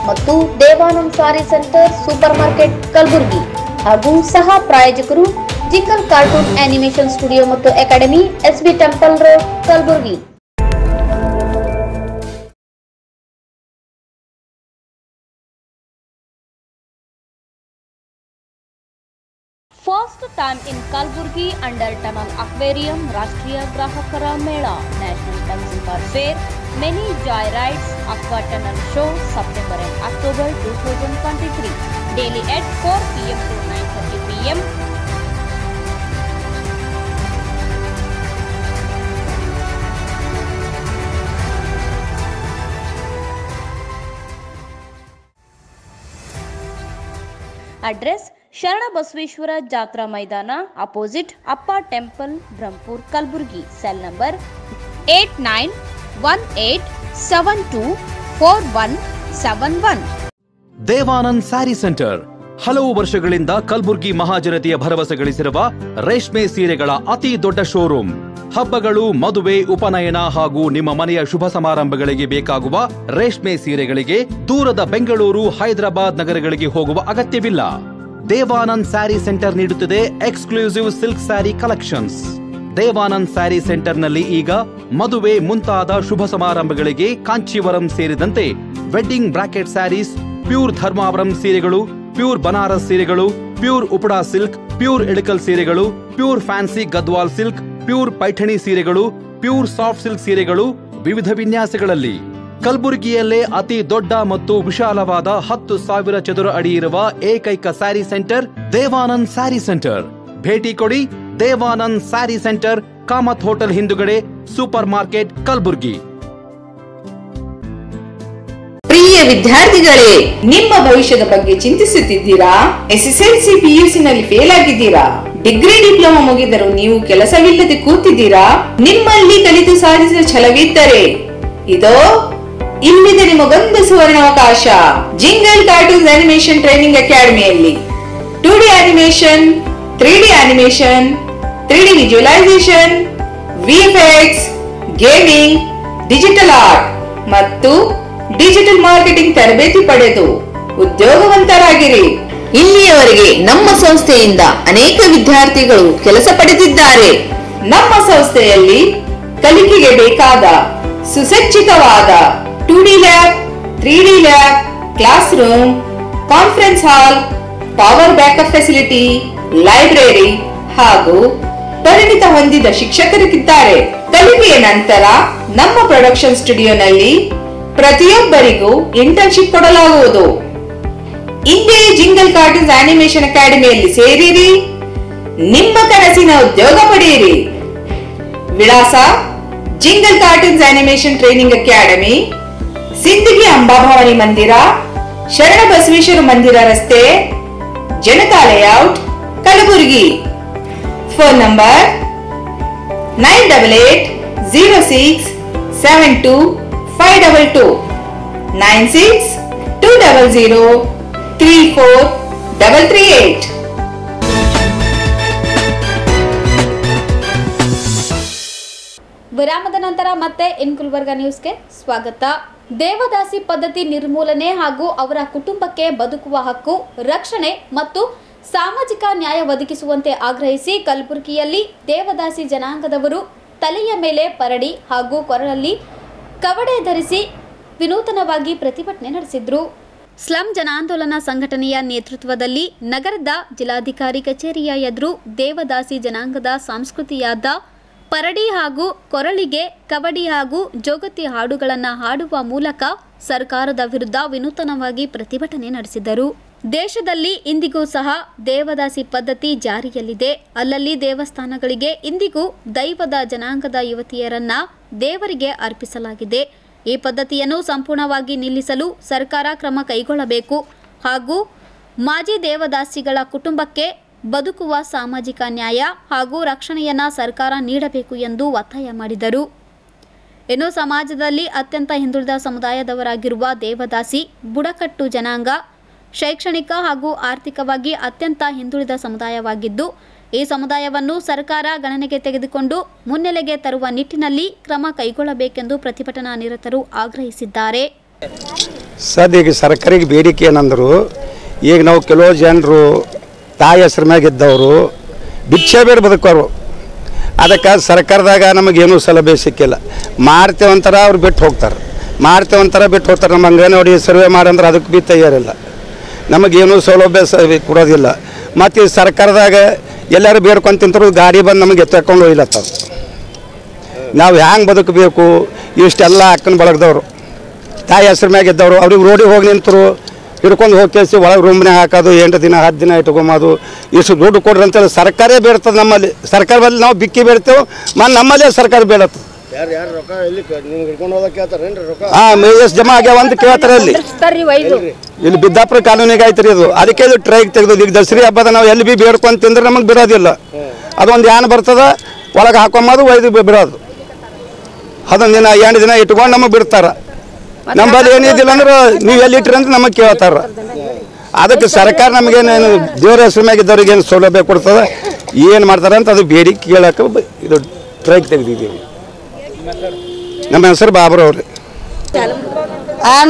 ಮತ್ತು Devanand sari centre super market Kalaburagi ಹಾಗೂ ಸಹ ಪ್ರಾಯೋಜಕರು ಜಿಂಗಲ್ ಕಾರ್ಟೂನ್ ಆನಿಮೇಷನ್ ಸ್ಟುಡಿಯೋ ಮತ್ತು academy SB temple road Kalaburagi First time in Kalburgi under Tunnel Aquarium Rashtriya Grahakara Mela National Consumer Fair Many Joyrides Aqua Tunnel Show September and October 2023 Daily at 4 pm to 9.30 pm address Sharana Basaveshwara ಜಾತ್ರಾ ಮೈದಾನ opposite Appa temple Brahmapur Kalaburgi cell number eight nine one eight seven two four one seven one Devanand sari centre ಹಲವು ವರ್ಷಗಳಿಂದ ಕಲ್ಬುರ್ಗಿ ಮಹಾಜನತೆಯ ಭರವಸೆ ಗಳಿಸಿರುವ ರೇಷ್ಮೆ ಸೀರೆಗಳ ಅತಿ ದೊಡ್ಡ ಶೋರೂಮ್. ಹಬ್ಬಗಳು, ಮದುವೆ, ಉಪನಯನ ಹಾಗೂ ನಿಮ್ಮ ಮನೆಯ ಶುಭ ಸಮಾರಂಭಗಳಿಗೆ ಬೇಕಾಗುವ ರೇಷ್ಮೆ ಸೀರೆಗಳಿಗೆ ದೂರದ ಬೆಂಗಳೂರು, ಹೈದರಾಬಾದ್ ನಗರಗಳಿಗೆ ಹೋಗುವ ಅಗತ್ಯವಿಲ್ಲ. ದೇವಾನಂದ್ ಸ್ಯಾರಿ ಸೆಂಟರ್ ನೀಡುತ್ತಿದೆ exclusive silk sari collections. Devanand sari ಸೆಂಟರ್ನಲ್ಲಿ ಈಗ ಮದುವೆ ಮುಂತಾದ ಶುಭ ಸಮಾರಂಭಗಳಿಗೆ ಕಾಂಚೀವರಂ ಸೇರಿದಂತೆ wedding brocade saris, pure Dharmavaram ಸೀರೆಗಳು ಪ್ಯೂರ್ ಬನಾರಸ್ ಸೀರೆಗಳು, pure Uppada silk, pure Ilkal ಸೀರೆಗಳು, pure fancy Gadwal silk, pure Paithani ಸೀರೆಗಳು, ಪ್ಯೂರ್ ಸಾಫ್ಟ್ ಸಿಲ್ಕ್ ಸೀರೆಗಳು ವಿವಿಧ ವಿನ್ಯಾಸಗಳಲ್ಲಿ. ಕಲಬುರಗಿಯಲ್ಲೇ ಅತಿ ದೊಡ್ಡ ಮತ್ತು ವಿಶಾಲವಾದ ಹತ್ತು ಸಾವಿರ ಚದುರ ಅಡಿ ಇರುವ ಏಕೈಕ ಸ್ಯಾರಿ ಸೆಂಟರ್ ದೇವಾನಂದ್ ಸ್ಯಾರಿ ಸೆಂಟರ್. ಭೇಟಿ ಕೊಡಿ ದೇವಾನಂದ್ ಸ್ಯಾರಿ ಸೆಂಟರ್, ಕಾಮತ್ ಹೋಟೆಲ್ ಹಿಂದುಗಡೆ, ಸೂಪರ್ ಮಾರ್ಕೆಟ್, ಕಲಬುರ್ಗಿ. ವಿದ್ಯಾರ್ಥಿಗಳೇ, ನಿಮ್ಮ ಭವಿಷ್ಯದ ಬಗ್ಗೆ ಚಿಂತಿಸುತ್ತಿದ್ದೀರಾ? ಎಸ್ಎಸ್ಎಲ್ಸಿ ಪಿಯುಸಿ ನಲ್ಲಿ ಫೇಲ್ ಆಗಿದ್ದೀರಾ? ಡಿಗ್ರಿ ಡಿಪ್ಲೊಮಾ ಮುಗಿದರೂ ನೀವು ಕೆಲಸವಿಲ್ಲದೆ ಕೂತಿದ್ದೀರಾ? ನಿಮ್ಮಲ್ಲಿ ಕಲಿತು ಸಾಧಿಸುವ ಛಲವಿದ್ದರೆ, ಇದೋ, ಇಲ್ಲಿದೆ ನಿಮಗೊಂದು ಸುವರ್ಣಾವಕಾಶ. ಜಿಂಗಲ್ ಕಾರ್ಟೂನ್ಸ್ ಅನಿಮೇಷನ್ ಟ್ರೈನಿಂಗ್ ಅಕಾಡೆಮಿಯಲ್ಲಿ two D animation three D animation three D visualisation VFX gaming digital art ಮತ್ತು ಡಿಜಿಟಲ್ ಮಾರ್ಕೆಟಿಂಗ್ ತರಬೇತಿ ಪಡೆದು ಉದ್ಯೋಗವಂತರಾಗಿರಿ. ಇಲ್ಲಿಯವರೆಗೆ ನಮ್ಮ ಸಂಸ್ಥೆಯಿಂದ ಅನೇಕ ವಿದ್ಯಾರ್ಥಿಗಳು ಕೆಲಸ ಪಡೆದಿದ್ದಾರೆ. ನಮ್ಮ ಸಂಸ್ಥೆಯಲ್ಲಿ ಕಲಿಕೆಗೆ ಬೇಕಾದ ಸುಸಜ್ಜಿತವಾದ two D lab three D lab classroom conference hall power backup facility library ಹಾಗೂ ಪರಿಣಿತ ಹೊಂದಿದ ಶಿಕ್ಷಕರಿದ್ದಾರೆ ಕಲಿಕೆಯ ನಂತರ ನಮ್ಮ ಪ್ರೊಡಕ್ಷನ್ ಸ್ಟುಡಿಯೋನಲ್ಲಿ ಪ್ರತಿಯೊಬ್ಬರಿಗೂ ಇಂಟರ್ನ್ಶಿಪ್ ಕೊಡಲಾಗುವುದು. ಇಂದೇ ಜಿಂಗಲ್ ಕಾರ್ಟೂನ್ಸ್ ಆನಿಮೇಷನ್ ಅಕಾಡೆಮಿಯಲ್ಲಿ ಸೇರಿರಿ. ನಿಮ್ಮ ಕನಸಿನ ಉದ್ಯೋಗ ಪಡೆಯಿರಿ. ವಿಳಾಸ jingle cartoons animation training academy Sindagi Ambabhavani ಮಂದಿರ ಶರಣ ಬಸವೇಶ್ವರ ಮಂದಿರ ರಸ್ತೆ Janata layout Kalaburagi. Phone number nine double eight zero six seven two five double two nine six two double zero three four double three eight ವಿರಾಮದ ನಂತರ ಮತ್ತೆ ಇನ್ ಗುಲ್ಬರ್ಗ ನ್ಯೂಸ್ಗೆ ಸ್ವಾಗತ. ದೇವದಾಸಿ ಪದ್ಧತಿ ನಿರ್ಮೂಲನೆ ಹಾಗೂ ಅವರ ಕುಟುಂಬಕ್ಕೆ ಬದುಕುವ ಹಕ್ಕು, ರಕ್ಷಣೆ ಮತ್ತು ಸಾಮಾಜಿಕ ನ್ಯಾಯ ಒದಗಿಸುವಂತೆ ಆಗ್ರಹಿಸಿ ಕಲಬುರಗಿಯಲ್ಲಿ ದೇವದಾಸಿ ಜನಾಂಗದವರು ತಲೆಯ ಮೇಲೆ ಪರಡಿ ಹಾಗೂ ಕೊರಳಲ್ಲಿ ಕವಡೆ ಧರಿಸಿ ವಿನೂತನವಾಗಿ ಪ್ರತಿಭಟನೆ ನಡೆಸಿದ್ರು. ಸ್ಲಂ ಜನಾಂದೋಲನ ಸಂಘಟನೆಯ ನೇತೃತ್ವದಲ್ಲಿ ನಗರದ ಜಿಲ್ಲಾಧಿಕಾರಿ ಕಚೇರಿಯ ಎದುರು ದೇವದಾಸಿ ಜನಾಂಗದ ಸಂಸ್ಕೃತಿಯಾದ ಪರಡಿ ಹಾಗೂ ಕೊರಳಿಗೆ ಕಬಡ್ಡಿ ಹಾಗೂ ಜೋಗತಿ ಹಾಡುಗಳನ್ನು ಹಾಡುವ ಮೂಲಕ ಸರ್ಕಾರದ ವಿರುದ್ಧ ವಿನೂತನವಾಗಿ ಪ್ರತಿಭಟನೆ ನಡೆಸಿದರು. ದೇಶದಲ್ಲಿ ಇಂದಿಗೂ ಸಹ ದೇವದಾಸಿ ಪದ್ಧತಿ ಜಾರಿಯಲ್ಲಿದೆ. ಅಲ್ಲಲ್ಲಿ ದೇವಸ್ಥಾನಗಳಿಗೆ ಇಂದಿಗೂ ದೈವದ ಜನಾಂಗದ ಯುವತಿಯರನ್ನ ದೇವರಿಗೆ ಅರ್ಪಿಸಲಾಗಿದೆ. ಈ ಪದ್ಧತಿಯನ್ನು ಸಂಪೂರ್ಣವಾಗಿ ನಿಲ್ಲಿಸಲು ಸರ್ಕಾರ ಕ್ರಮ ಕೈಗೊಳ್ಳಬೇಕು. ಹಾಗೂ ಮಾಜಿ ದೇವದಾಸಿಗಳ ಕುಟುಂಬಕ್ಕೆ ಬದುಕುವ ಸಾಮಾಜಿಕ ನ್ಯಾಯ ಹಾಗೂ ರಕ್ಷಣೆಯನ್ನ ಸರ್ಕಾರ ನೀಡಬೇಕು ಎಂದು ಒತ್ತಾಯ ಮಾಡಿದರು. ಇನ್ನು ಸಮಾಜದಲ್ಲಿ ಅತ್ಯಂತ ಹಿಂದುಳಿದ ಸಮುದಾಯದವರಾಗಿರುವ ದೇವದಾಸಿ ಬುಡಕಟ್ಟು ಜನಾಂಗ ಶೈಕ್ಷಣಿಕ ಹಾಗೂ ಆರ್ಥಿಕವಾಗಿ ಅತ್ಯಂತ ಹಿಂದುಳಿದ ಸಮುದಾಯವಾಗಿದ್ದು, ಈ ಸಮುದಾಯವನ್ನು ಸರ್ಕಾರ ಗಣನೆಗೆ ತೆಗೆದುಕೊಂಡು ಮುನ್ನೆಲೆಗೆ ತರುವ ನಿಟ್ಟಿನಲ್ಲಿ ಕ್ರಮ ಕೈಗೊಳ್ಳಬೇಕೆಂದು ಪ್ರತಿಭಟನಾ ನಿರತರು ಆಗ್ರಹಿಸಿದ್ದಾರೆ. ಸರ್ ಈಗ ಸರ್ಕಾರಿಗೆ ಬೇಡಿಕೆ ಏನಂದ್ರು, ಈಗ ನಾವು ಕೆಲವು ಜನರು ತಾಯಿ ಹೆಸರು ಇದ್ದವರು, ಭಿಕ್ಷೆ ಬೇಡ ಬದುಕೋರು ಅದಕ್ಕೆ ಸರ್ಕಾರದಾಗ ನಮಗೇನು ಸೌಲಭ್ಯ ಸಿಕ್ಕಿಲ್ಲ. ಮಾಡ್ತೇವಂತಾರ ಅವ್ರು ಬಿಟ್ಟು ಹೋಗ್ತಾರೆ. ಮಾಡ್ತೇವಂತಾರ ಬಿಟ್ಟು ಹೋಗ್ತಾರೆ. ನಮ್ಮ ಅಂಗನವಾಡಿ ಸರ್ವೆ ಮಾಡಂದ್ರೆ ಅದಕ್ಕೆ ಬಿ ತಯಾರಿಲ್ಲ. ನಮಗೇನೂ ಸೌಲಭ್ಯ ಸ ಕೊಡೋದಿಲ್ಲ. ಮತ್ತು ಸರ್ಕಾರದಾಗ ಎಲ್ಲರೂ ಬೇಡ್ಕೊಂಡು ತಿಂತರು, ಗಾಡಿ ಬಂದು ನಮಗೆ ಎತ್ತಕೊಂಡು ಒಯ್ಲತ್ತವ ನಾವು ಹ್ಯಾಂಗೆ ಬದುಕಬೇಕು? ಇಷ್ಟೆಲ್ಲ ಅಕ್ಕನ ಬಳಗದವ್ರು. ತಾಯಿ ಹೆಸ್ರ ಮ್ಯಾಗ ಇದ್ದವರು, ಅವ್ರಿಗೆ ರೋಡಿಗೆ ಹೋಗಿ ನಿಂತರು, ಹಿಡ್ಕೊಂಡು ಹೋಗಿ ಕೇಸಿ ಒಳಗೆ ರೂಮ್ನಾಗ ಹಾಕೋದು, ಎಂಟು ದಿನ, ಹತ್ತು ದಿನ ಇಟ್ಕೊಂಬೋದು. ಇಷ್ಟು ದುಡ್ಡು ಕೊಡ್ರಿ ಅಂತೇಳಿ ಸರ್ಕಾರೇ ಬೇಡ್ತದೆ ನಮ್ಮಲ್ಲಿ. ಸರ್ಕಾರ ಬಲ್ಲಿ ನಾವು ಬಿಕ್ಕಿ ಬೇಡ್ತೇವೆ ಮತ್ತು ನಮ್ಮಲ್ಲೇ ಸರ್ಕಾರ ಬೇಡತ್ತೆ ಯಾರು ಯಾರು ರೊಕ್ಕ ಎಲ್ಲಿ ನಿಮ್ಗೆ ಹಿಡ್ಕೊಂಡು ಹೋದಕ್ಕೆ ಕೇಳ್ತಾರೇನ್ರಿ ರೊಕ್ಕ? ಹಾಂ ಎಷ್ಟು ಜಮಾ ಆಗ್ಯಾವ ಅಂತ ಕೇಳ್ತಾರೆ ಅಲ್ಲಿ. ಇಲ್ಲಿ ಬಿದ್ದಾಪುರ ಕಾನೂನಿಗೆ ಆಯ್ತು ರೀ ಇದು ಅದಕ್ಕೆ ಇದು ಟ್ರೈಕ್ ತೆಗೆದು ಈಗ ದಸರಿ ಹಬ್ಬದ ನಾವು ಎಲ್ಲಿ ಬಿ ಬೇಡ್ಕೊಂಡ್ ತಿಂದ್ರೆ ನಮಗೆ ಬಿಡೋದಿಲ್ಲ. ಅದೊಂದು ಯಾನ್ ಬರ್ತದ ಒಳಗೆ ಹಾಕೊಂಬದು ಒಯ್ದು ಬಿಡೋದು. ಅದೊಂದು ದಿನ ಎಂಟು ದಿನ ಇಟ್ಕೊಂಡು ನಮಗೆ ಬಿಡ್ತಾರ. ನಂಬಲ್ಲಿ ಏನಿದಿಲ್ಲ ಅಂದ್ರೆ ನೀವು ಎಲ್ಲಿ ಇಟ್ರಿ ಅಂತ ನಮಗೆ ಕೇಳ್ತಾರ. ಅದಕ್ಕೆ ಸರ್ಕಾರ ನಮಗೇನೇನು ದೇವ್ರ ಹೆಸರು ಮ್ಯಾಗಿದ್ದವ್ರಿಗೆ ಏನು ಸೌಲಭ್ಯ ಕೊಡ್ತದೆ ಏನು ಮಾಡ್ತಾರೆ ಅಂತ ಅದು ಬೇಡಿಕೆ ಕೇಳಕ್ಕೆ ಇದು ಟ್ರೈಕ್ ತೆಗೆದಿದ್ದೀವಿ. ನಮ್ಮ ಹೆಸರು ಬಾಬರು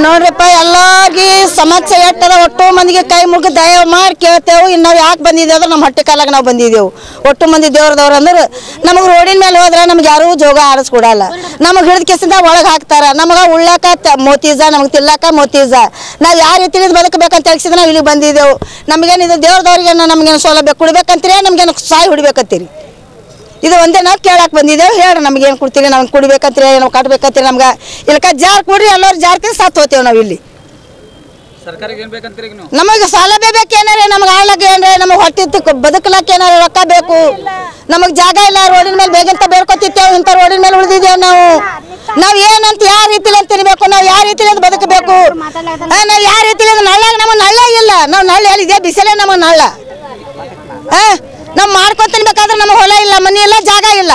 ನೋಡ್ರಿಪ್ಪ ಎಲ್ಲಾರ್ಗಿ ಸಮಸ್ಯೆ ಎಟ್ಟದ ಒಟ್ಟು ಮಂದಿಗೆ ಕೈ ಮುಗಿ ದಯ ಮಾಡಿ ಕೇಳ್ತೇವೆ. ಇನ್ನು ನಾವು ಯಾಕೆ ಬಂದಿದ್ದೇವೆ ಅಂದ್ರೆ ನಮ್ಮ ಹೊಟ್ಟೆ ಕಾಲಾಗ ನಾವು ಬಂದಿದ್ದೆವು. ಒಟ್ಟು ಮಂದಿ ದೇವ್ರದವ್ರು ಅಂದ್ರೆ ನಮಗೆ ರೋಡಿನ ಮೇಲೆ ಹೋದ್ರೆ ನಮ್ಗೆ ಯಾರೂ ಜೋಗ ಆಡಿಸ್ಕೊಡಲ್ಲ ನಮಗೆ ಹಿಡಿದ ಕೆಸಿಂದ ಒಳಗೆ ಹಾಕ್ತಾರೆ. ನಮಗೆ ಉಳ್ಳಾಕ ಮೋತೀಜ, ನಮಗೆ ತಿಲ್ಲಕ ಮೋತೀಜ. ನಾವು ಯಾವ ರೀತಿಯಿಂದ ಬದುಕಬೇಕಂತ ತಿಳಿಸಿದ್ರೆ ನಾವು ಇಲ್ಲಿಗೆ ಬಂದಿದ್ದೆವು. ನಮಗೇನಿದೆ ದೇವ್ರದವ್ರಿಗೆ ನಮಗೇನು ಸೌಲಭ್ಯ ಕೊಡ್ಬೇಕಂತೀರಿ, ನಮಗೇನು ಸಾಯಿ ಹೊಡಿಬೇಕಂತೀರಿ? ಇದು ಒಂದೇ ನಾವು ಕೇಳಕ್ಕೆ ಬಂದಿದ್ದೇವೆ ಹೇಳಿ ನಮ್ಗೆ ಏನು ಕೊಡ್ತೀರಿ? ನಮ್ಗೆ ಕುಡಿಬೇಕಂತೀರಿ ನಾವು ಕಟ್ಬೇಕಂತೀರಿ ನಮ್ಗೆ. ಇಲ್ಲಕ ಜಾರ್ ಕೊಡ್ರಿ ಎಲ್ಲರೂ ಜಾರ್ತೀನಿ ಸತ್ತು ಹೋಗ್ತೇವೆ ನಾವು ಇಲ್ಲಿ. ನಮಗೆ ಸೌಲಭ್ಯ ಬೇಕು ಏನಾರ? ನಮ್ಗೆ ಆಳ್ಲಕ್ಕೆ ಏನ್ರ? ನಮಗೆ ಹೊಟ್ಟೆ ಬದುಕಲಕ್ಕ ಏನಾರ ರೊಕ್ಕ ಬೇಕು? ನಮಗೆ ಜಾಗ ಇಲ್ಲ ರೋಡಿನ ಮೇಲೆ ಬೇಗಂತ ಬೇಡ್ಕೊತಿತ್ತೇವೆ ಇಂಥ ರೋಡಿನ ಮೇಲೆ ಉಳಿದಿದ್ದೇವೆ ನಾವು? ನಾವು ಏನಂತ ಯಾವ ರೀತಿಲಿ ಅಂತ ತಿನ್ಬೇಕು ನಾವು ಯಾವ ರೀತಿಲಿ ಅಂತ ಬದುಕಬೇಕು? ನಾವು ಯಾವ ರೀತಿಲಿ ಅಂತ ನಳ್ಳಾಗ ನಮಗೆ ನಳ್ಳ ಇಲ್ಲ. ನಾವು ನಳ್ಳ ಇದೆ ಬಿಸಿಲೇ ನಮ್ಮ ನಳ್ಳ. ಆ, ನಾವು ಮಾಡ್ಕೊತೀನಿ ಬೇಕಾದ್ರೆ ನಮಗೆ ಹೊಲ ಇಲ್ಲ ಮನೆ ಇಲ್ಲ ಜಾಗ ಇಲ್ಲ.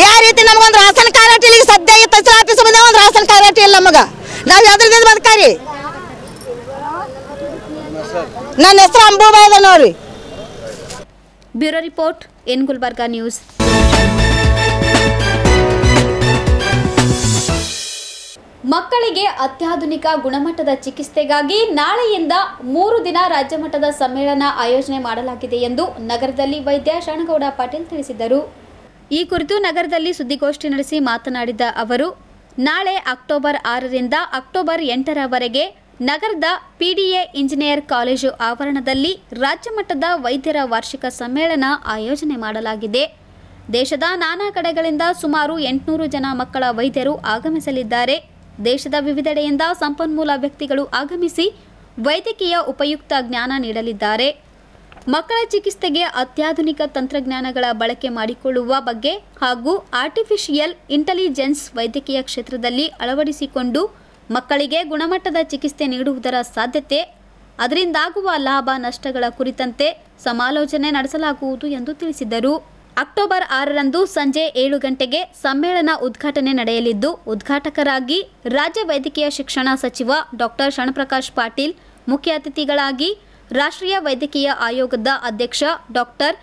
ಯಾವ ರೀತಿ ನಮಗೊಂದು ರಾಷನ್ ಕಾರ್ಡ್ ಇಲ್ಲಿ ಸದ್ಯ ಈ ತಹಸೀಲ್ ಆಫೀಸ್ ಬಂದ ಒಂದು ರಾಷನ್ ಕಾರ್ಡ್ ಇಲ್ಲ ನಮಗ. ನಾವು ಎದ್ರದಿಂದ ಬದುಕಾರಿ? ನನ್ನ ಹೆಸರು ಅಂಬೂಬಾಯ್ ಅದ ನೋಡ್ರಿ bureau report in Gulbarga news. ಮಕ್ಕಳಿಗೆ ಅತ್ಯಾಧುನಿಕ ಗುಣಮಟ್ಟದ ಚಿಕಿತ್ಸೆಗಾಗಿ ನಾಳೆಯಿಂದ ಮೂರು ದಿನ ರಾಜ್ಯ ಮಟ್ಟದ ಸಮ್ಮೇಳನ ಆಯೋಜನೆ ಮಾಡಲಾಗಿದೆ ಎಂದು ನಗರದಲ್ಲಿ ವೈದ್ಯ ಶರಣಗೌಡ ಪಾಟೀಲ್ ತಿಳಿಸಿದರು. ಈ ಕುರಿತು ನಗರದಲ್ಲಿ ಸುದ್ದಿಗೋಷ್ಠಿ ನಡೆಸಿ ಮಾತನಾಡಿದ ಅವರು, ನಾಳೆ ಅಕ್ಟೋಬರ್ ಆರರಿಂದ ಅಕ್ಟೋಬರ್ ಎಂಟರವರೆಗೆ ನಗರದ ಪಿಡಿಎ ಇಂಜಿನಿಯರ್ ಕಾಲೇಜು ಆವರಣದಲ್ಲಿ ರಾಜ್ಯ ಮಟ್ಟದ ವೈದ್ಯರ ವಾರ್ಷಿಕ ಸಮ್ಮೇಳನ ಆಯೋಜನೆ ಮಾಡಲಾಗಿದೆ. ದೇಶದ ನಾನಾ ಕಡೆಗಳಿಂದ ಸುಮಾರು ಎಂಟುನೂರು ಜನ ಮಕ್ಕಳ ವೈದ್ಯರು ಆಗಮಿಸಲಿದ್ದಾರೆ. ದೇಶದ ವಿವಿಧೆಡೆಯಿಂದ ಸಂಪನ್ಮೂಲ ವ್ಯಕ್ತಿಗಳು ಆಗಮಿಸಿ ವೈದ್ಯಕೀಯ ಉಪಯುಕ್ತ ಜ್ಞಾನ ನೀಡಲಿದ್ದಾರೆ. ಮಕ್ಕಳ ಚಿಕಿತ್ಸೆಗೆ ಅತ್ಯಾಧುನಿಕ ತಂತ್ರಜ್ಞಾನಗಳ ಬಳಕೆ ಮಾಡಿಕೊಳ್ಳುವ ಬಗ್ಗೆ ಹಾಗೂ ಆರ್ಟಿಫಿಷಿಯಲ್ ಇಂಟೆಲಿಜೆನ್ಸ್ ವೈದ್ಯಕೀಯ ಕ್ಷೇತ್ರದಲ್ಲಿ ಅಳವಡಿಸಿಕೊಂಡು ಮಕ್ಕಳಿಗೆ ಗುಣಮಟ್ಟದ ಚಿಕಿತ್ಸೆ ನೀಡುವುದರ ಸಾಧ್ಯತೆ, ಅದರಿಂದಾಗುವ ಲಾಭ ನಷ್ಟಗಳ ಕುರಿತಂತೆ ಸಮಾಲೋಚನೆ ನಡೆಸಲಾಗುವುದು ಎಂದು ತಿಳಿಸಿದರು. ಅಕ್ಟೋಬರ್ ಆರರಂದು ಸಂಜೆ ಏಳು ಗಂಟೆಗೆ ಸಮ್ಮೇಳನ ಉದ್ಘಾಟನೆ ನಡೆಯಲಿದ್ದು, ಉದ್ಘಾಟಕರಾಗಿ ರಾಜ್ಯ ವೈದ್ಯಕೀಯ ಶಿಕ್ಷಣ ಸಚಿವ ಡಾಕ್ಟರ್ ಶಣಪ್ರಕಾಶ್ ಪಾಟೀಲ್, ಮುಖ್ಯ ಅತಿಥಿಗಳಾಗಿ ರಾಷ್ಟ್ರೀಯ ವೈದ್ಯಕೀಯ ಆಯೋಗದ ಅಧ್ಯಕ್ಷ ಡಾಕ್ಟರ್